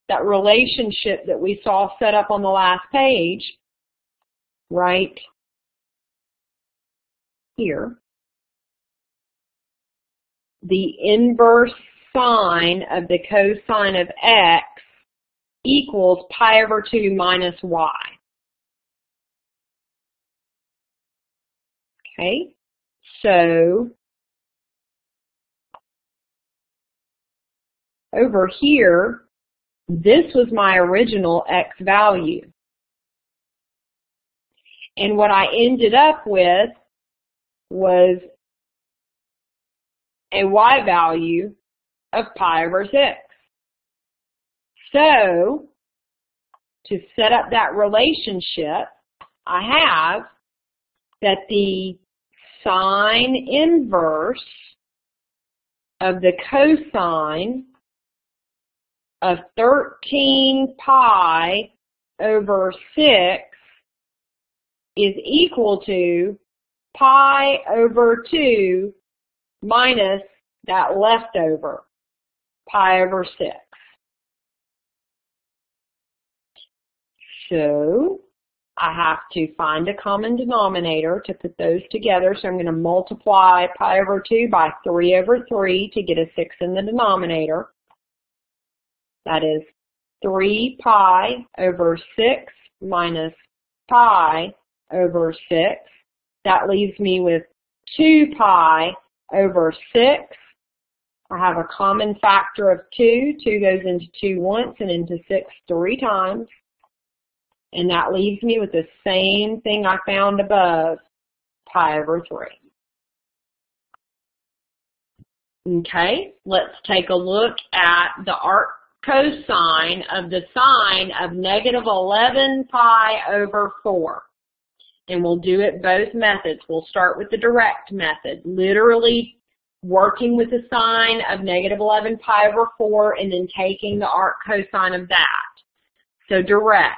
that relationship that we saw set up on the last page, right here. The inverse sine of the cosine of x equals pi over 2 minus y. Okay, so over here, this was my original x value. And what I ended up with was a y value of pi over 6. So, to set up that relationship, I have that the sine inverse of the cosine of 13 pi over 6 is equal to pi over 2 minus that leftover, pi over 6. So I have to find a common denominator to put those together. So I'm going to multiply pi over 2 by 3 over 3 to get a 6 in the denominator. That is 3 pi over 6 minus pi over 6. That leaves me with 2 pi over 6. I have a common factor of 2. 2 goes into 2 once and into 6 three times. And that leaves me with the same thing I found above, pi over 3. Okay, let's take a look at the arc cosine of the sine of negative 11 pi over 4. And we'll do it both methods. We'll start with the direct method, literally working with the sine of negative 11 pi over 4 and then taking the arc cosine of that. So direct.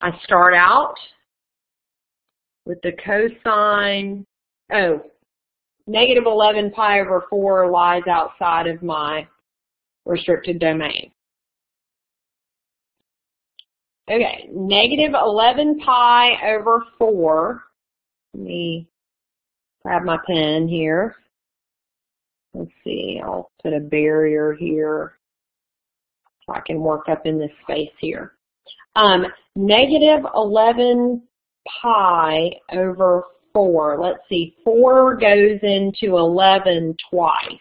I start out with the cosine, oh, negative 11 pi over 4 lies outside of my restricted domain. Okay, negative 11 pi over 4. Let me grab my pen here. Let's see, I'll put a barrier here so I can work up in this space here. Um, negative 11 pi over 4. Let's see, 4 goes into 11 twice.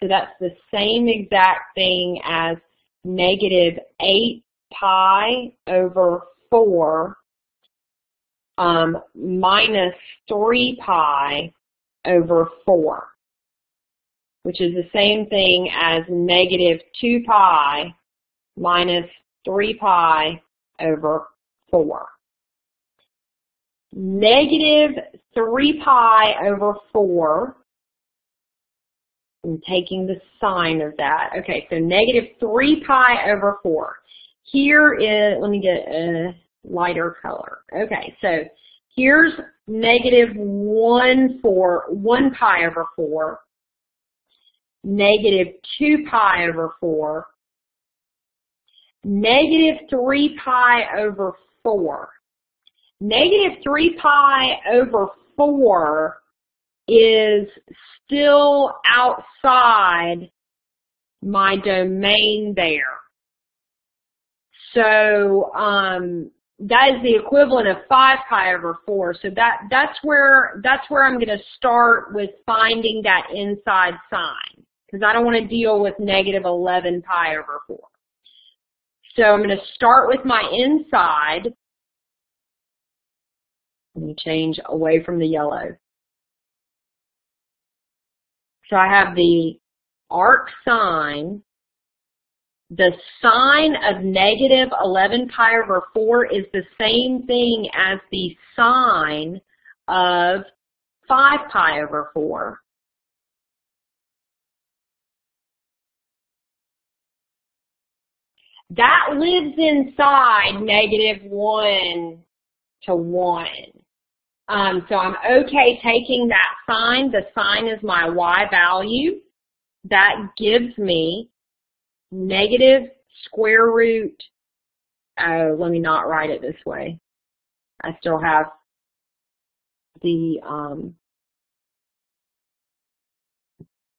So that's the same exact thing as negative 8 pi over 4 um, minus 3 pi over 4, which is the same thing as negative 2 pi minus 3 pi over 4 negative 3 pi over 4. I'm taking the sine of that. Okay, so negative 3 pi over 4. Here is, let me get a lighter color. Okay, so here's negative 1, 4, 1 pi over 4, negative 2 pi over 4, negative 3 pi over 4. Negative 3 pi over 4 is still outside my domain there. So um, that is the equivalent of 5 pi over 4. So that that's where that's where I'm going to start with finding that inside sine because I don't want to deal with negative 11 pi over 4. So I'm going to start with my inside let me change away from the yellow. So I have the arc sine the sine of negative 11 pi over 4 is the same thing as the sine of 5 pi over 4. That lives inside negative 1 to 1. Um, so I'm okay taking that sine. The sine is my y value. That gives me negative square root, oh, let me not write it this way. I still have the um,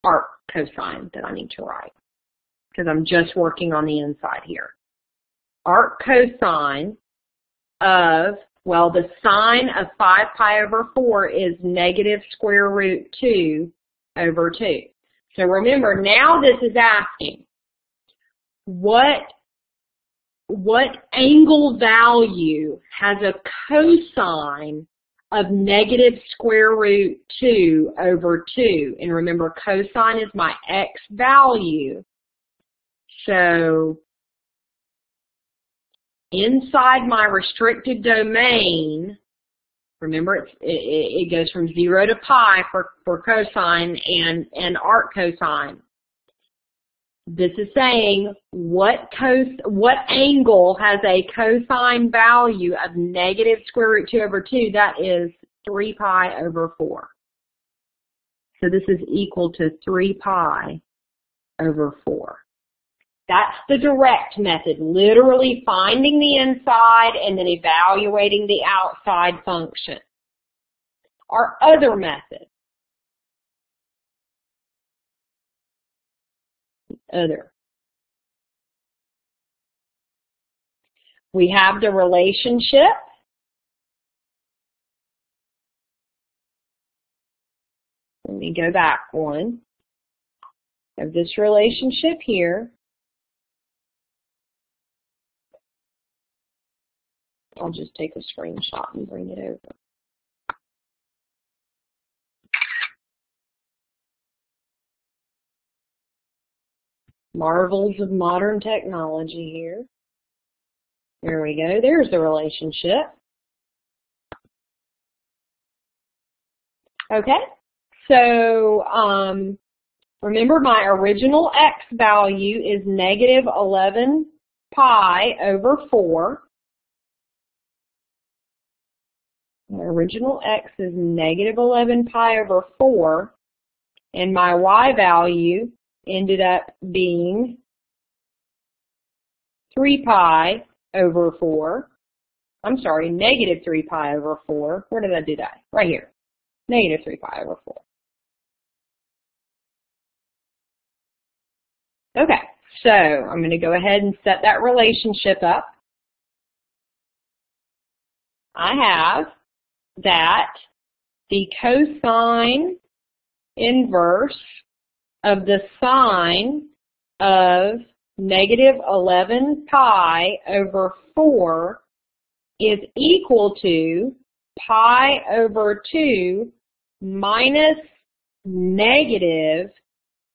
arc cosine that I need to write because I'm just working on the inside here. Arc cosine of, well, the sine of 5 pi over 4 is negative square root 2 over 2. So remember, now this is asking, what, what angle value has a cosine of negative square root 2 over 2? And remember, cosine is my x value. So inside my restricted domain, remember it, it, goes from 0 to pi for, for cosine and, and arc cosine. This is saying what cos what angle has a cosine value of negative square root 2 over 2? That is 3 pi over 4. So this is equal to 3 pi over 4. That's the direct method, literally finding the inside and then evaluating the outside function. Our other method, other. We have the relationship. Let me go back one. Of this relationship here. I'll just take a screenshot and bring it over. Marvels of modern technology here. There we go. There's the relationship. Okay, so um, remember my original x value is negative 11 pi over 4. My original x is negative 11 pi over 4, and my y value ended up being 3 pi over 4. I'm sorry, negative 3 pi over 4. Where did I do that? Right here. Negative 3 pi over 4. Okay, so I'm going to go ahead and set that relationship up. I have that the cosine inverse of the sine of negative 11 pi over 4 is equal to pi over 2 minus negative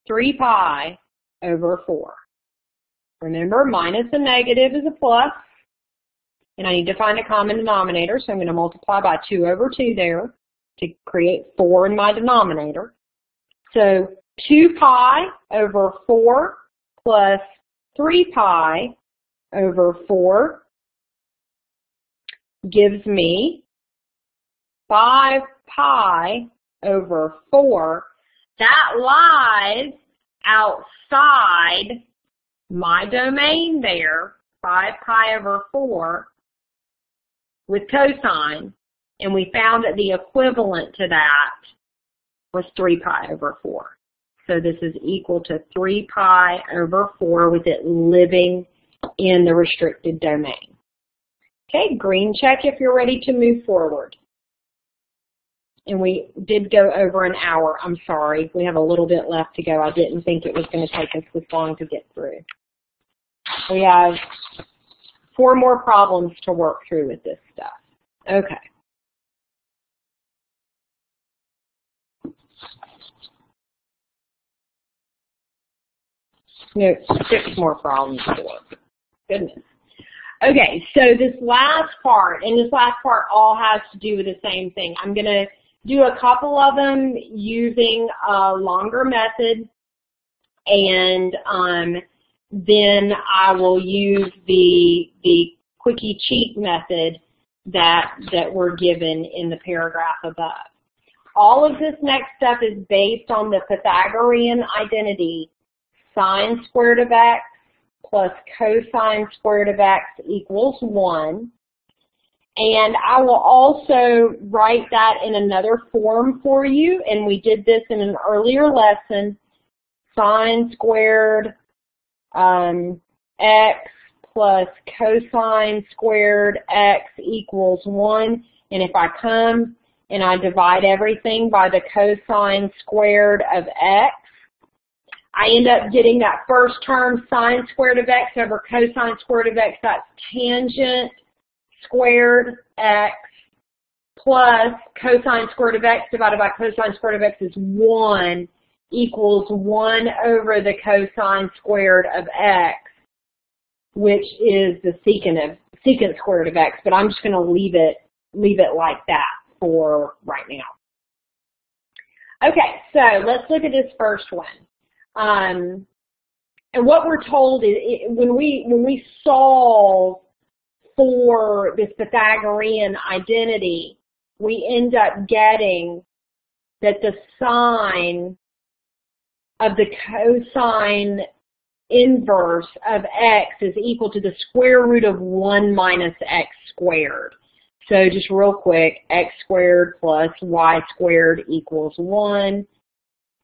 3 pi over 4. Remember, minus a negative is a plus, and I need to find a common denominator, so I'm going to multiply by 2 over 2 there to create 4 in my denominator. So 2 pi over 4 plus 3 pi over 4 gives me 5 pi over 4. That lies outside my domain there, 5 pi over 4, with cosine, and we found that the equivalent to that was 3 pi over 4. So this is equal to 3 pi over 4 with it living in the restricted domain. Okay, green check if you're ready to move forward. And we did go over an hour. I'm sorry. We have a little bit left to go. I didn't think it was going to take us this long to get through. We have four more problems to work through with this stuff. Okay. Six more problems work. Goodness. Okay, so this last part, and this last part all has to do with the same thing. I'm going to do a couple of them using a longer method, and um, then I will use the the quickie cheat method that that we're given in the paragraph above. All of this next step is based on the Pythagorean identity sine squared of x plus cosine squared of x equals 1. And I will also write that in another form for you, and we did this in an earlier lesson. Sine squared um, x plus cosine squared x equals 1. And if I come and I divide everything by the cosine squared of x, I end up getting that first term sine squared of x over cosine squared of x. That's tangent squared x plus cosine squared of x divided by cosine squared of x is 1 equals 1 over the cosine squared of x, which is the secant of secant squared of x, but I'm just going to leave it leave it like that for right now. Okay, so let's look at this first one. Um, and what we're told is it, when we when we solve for this Pythagorean identity, we end up getting that the sine of the cosine inverse of x is equal to the square root of 1 minus x squared. So just real quick, x squared plus y squared equals 1.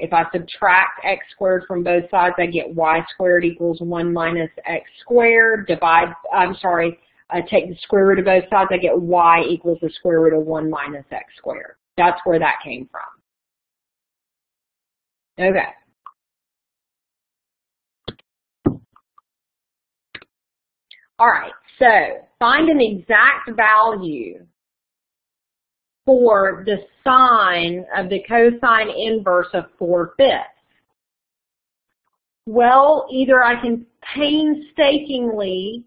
If I subtract x squared from both sides, I get y squared equals 1 minus x squared. Divide, I'm sorry, I take the square root of both sides, I get y equals the square root of 1 minus x squared. That's where that came from. Okay. All right, so find an exact value for the sine of the cosine inverse of 4 fifths. Well, either I can painstakingly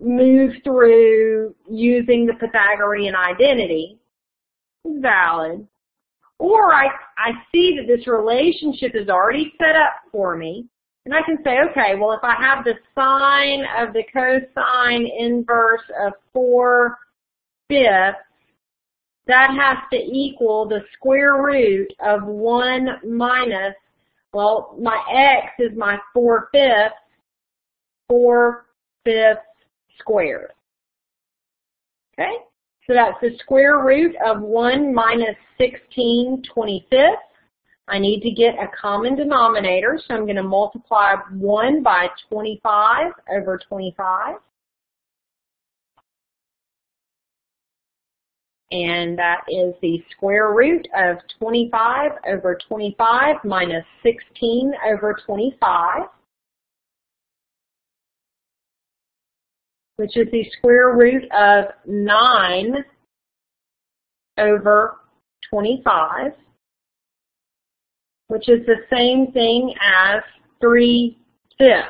move through using the Pythagorean identity, valid, or I, I see that this relationship is already set up for me, and I can say, okay, well, if I have the sine of the cosine inverse of 4 fifths, that has to equal the square root of 1 minus, well, my x is my 4 fifths, 4 fifths squared. Okay, so that's the square root of 1 minus 16 25ths. I need to get a common denominator, so I'm going to multiply 1 by 25 over 25. And that is the square root of 25 over 25 minus 16 over 25, which is the square root of 9 over 25 which is the same thing as 3 fifths.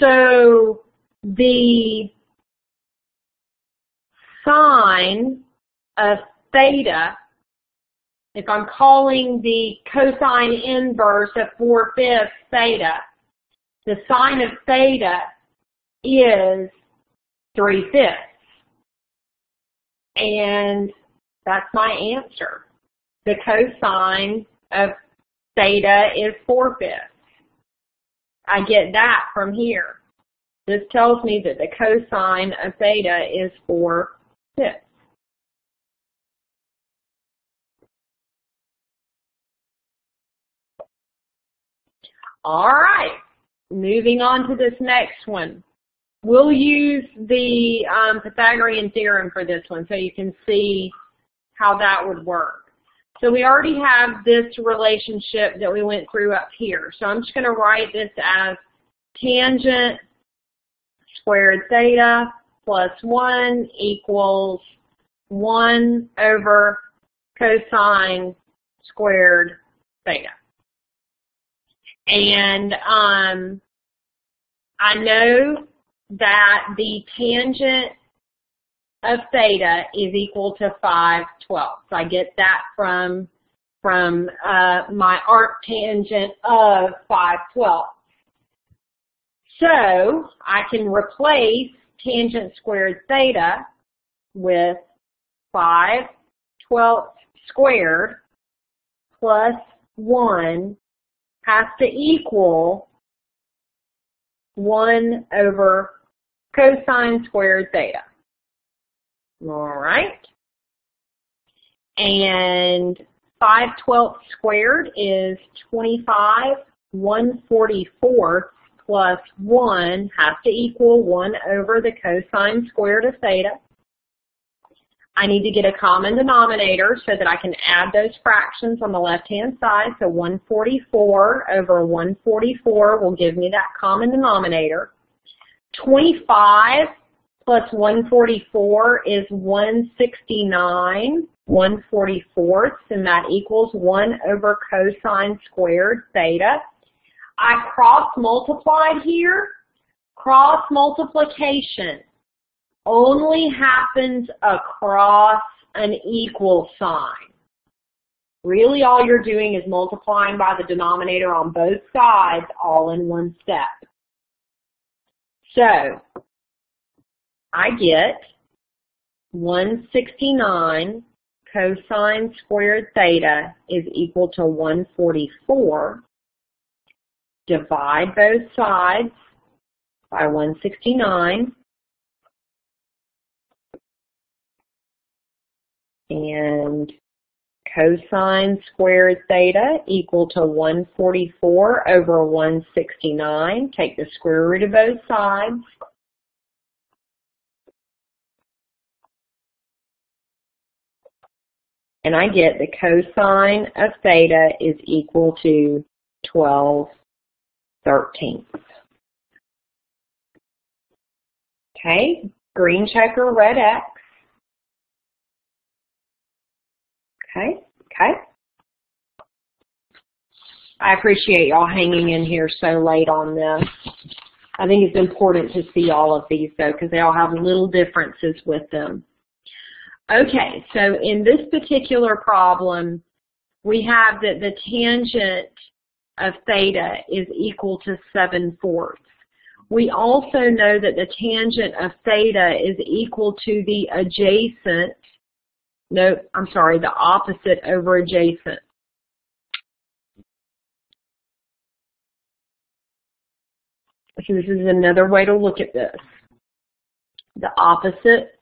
So the sine of theta, if I'm calling the cosine inverse of 4 fifths theta, the sine of theta is 3 fifths. And that's my answer the cosine of theta is 4 fifths. I get that from here. This tells me that the cosine of theta is 4 fifths. All right, moving on to this next one. We'll use the um, Pythagorean theorem for this one so you can see how that would work. So we already have this relationship that we went through up here. So I'm just going to write this as tangent squared theta plus 1 equals 1 over cosine squared theta. And um, I know that the tangent of theta is equal to 5 twelfths. I get that from, from uh, my arc tangent of 5 twelfths. So I can replace tangent squared theta with 5 twelfths squared plus 1 has to equal 1 over cosine squared theta. All right. And 5 twelfths squared is 25 144 plus 1 has to equal 1 over the cosine squared of theta. I need to get a common denominator so that I can add those fractions on the left-hand side. So 144 over 144 will give me that common denominator. 25 plus 144 is 169 144ths, and that equals 1 over cosine squared theta. I cross multiplied here. Cross multiplication only happens across an equal sign. Really all you're doing is multiplying by the denominator on both sides all in one step. So, I get 169 cosine squared theta is equal to 144. Divide both sides by 169 and cosine squared theta equal to 144 over 169. Take the square root of both sides. And I get the cosine of theta is equal to 12 thirteenths. Okay, green checker, red X. Okay, okay. I appreciate y'all hanging in here so late on this. I think it's important to see all of these though because they all have little differences with them. Okay, so in this particular problem, we have that the tangent of theta is equal to 7 fourths. We also know that the tangent of theta is equal to the adjacent no, I'm sorry, the opposite over adjacent. So this is another way to look at this. The opposite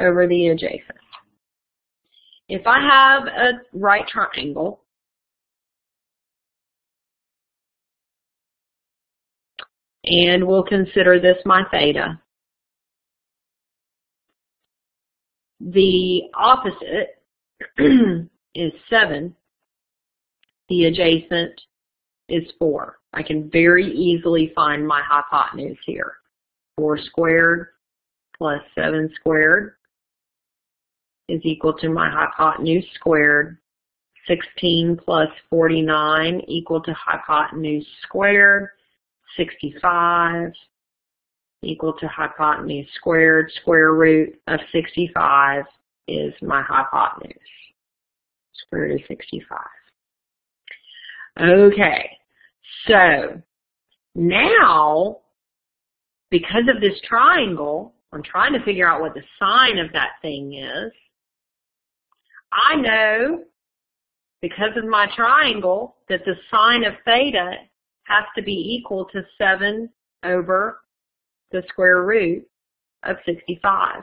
over the adjacent. If I have a right triangle, and we'll consider this my theta, The opposite <clears throat> is 7. The adjacent is 4. I can very easily find my hypotenuse here. 4 squared plus 7 squared is equal to my hypotenuse squared. 16 plus 49 equal to hypotenuse squared. 65 equal to hypotenuse squared. Square root of 65 is my hypotenuse. Square root of 65. Okay, so now, because of this triangle, I'm trying to figure out what the sine of that thing is. I know, because of my triangle, that the sine of theta has to be equal to 7 over the square root of 65.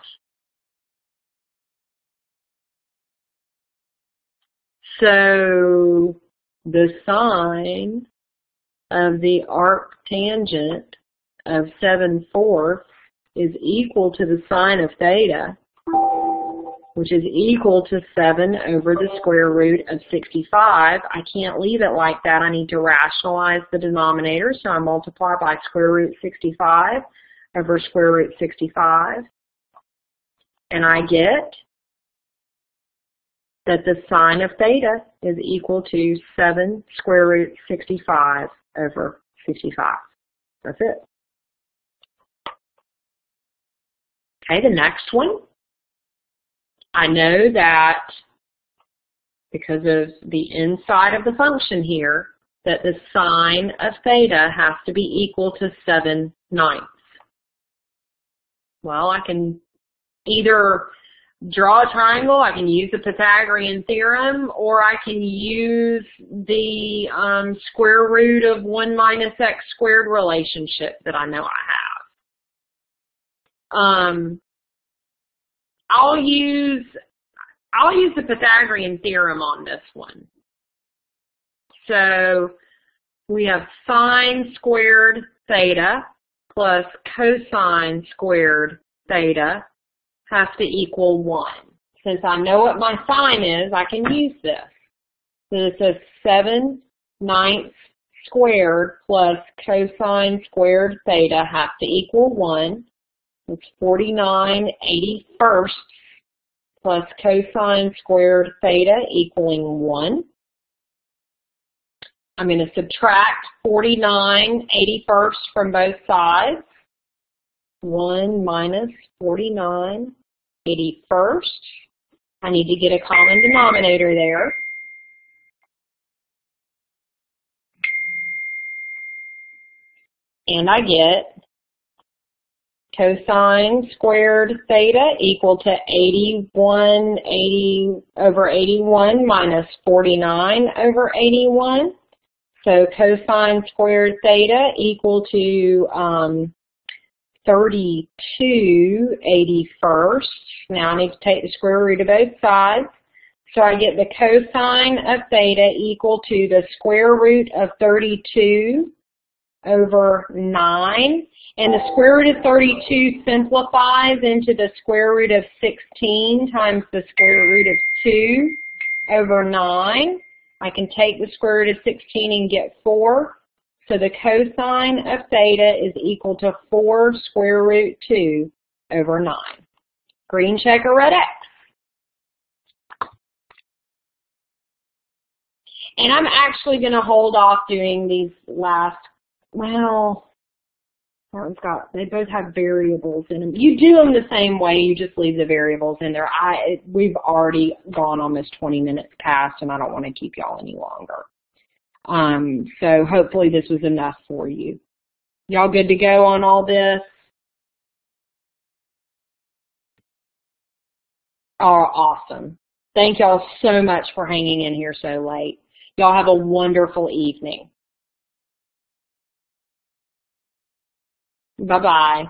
So the sine of the arc tangent of 7 fourths is equal to the sine of theta, which is equal to 7 over the square root of 65. I can't leave it like that. I need to rationalize the denominator, so I multiply by square root 65 over square root 65. And I get that the sine of theta is equal to 7 square root 65 over 55. That's it. Okay, the next one. I know that because of the inside of the function here, that the sine of theta has to be equal to 7 ninths. Well, I can either draw a triangle, I can use the Pythagorean theorem, or I can use the um, square root of 1 minus x squared relationship that I know I have. Um, I'll use I'll use the Pythagorean theorem on this one. So we have sine squared theta plus cosine squared theta has to equal 1. Since I know what my sine is, I can use this. So this is 7 ninths squared plus cosine squared theta has to equal 1. It's 49 81st plus cosine squared theta equaling 1. I'm going to subtract 49 81st from both sides. 1 minus 49 81st. I need to get a common denominator there. And I get cosine squared theta equal to 81 80 over 81 minus 49 over 81. So cosine squared theta equal to um, 32 81st. Now I need to take the square root of both sides. So I get the cosine of theta equal to the square root of 32 over 9. And the square root of 32 simplifies into the square root of 16 times the square root of 2 over 9. I can take the square root of 16 and get 4. So the cosine of theta is equal to 4 square root 2 over 9. Green check or red X. And I'm actually going to hold off doing these last, well, one's got, they both have variables in them. You do them the same way, you just leave the variables in there. I, we've already gone almost 20 minutes past and I don't want to keep y'all any longer. Um, so hopefully this was enough for you. Y'all good to go on all this? Oh, awesome. Thank y'all so much for hanging in here so late. Y'all have a wonderful evening. Bye-bye.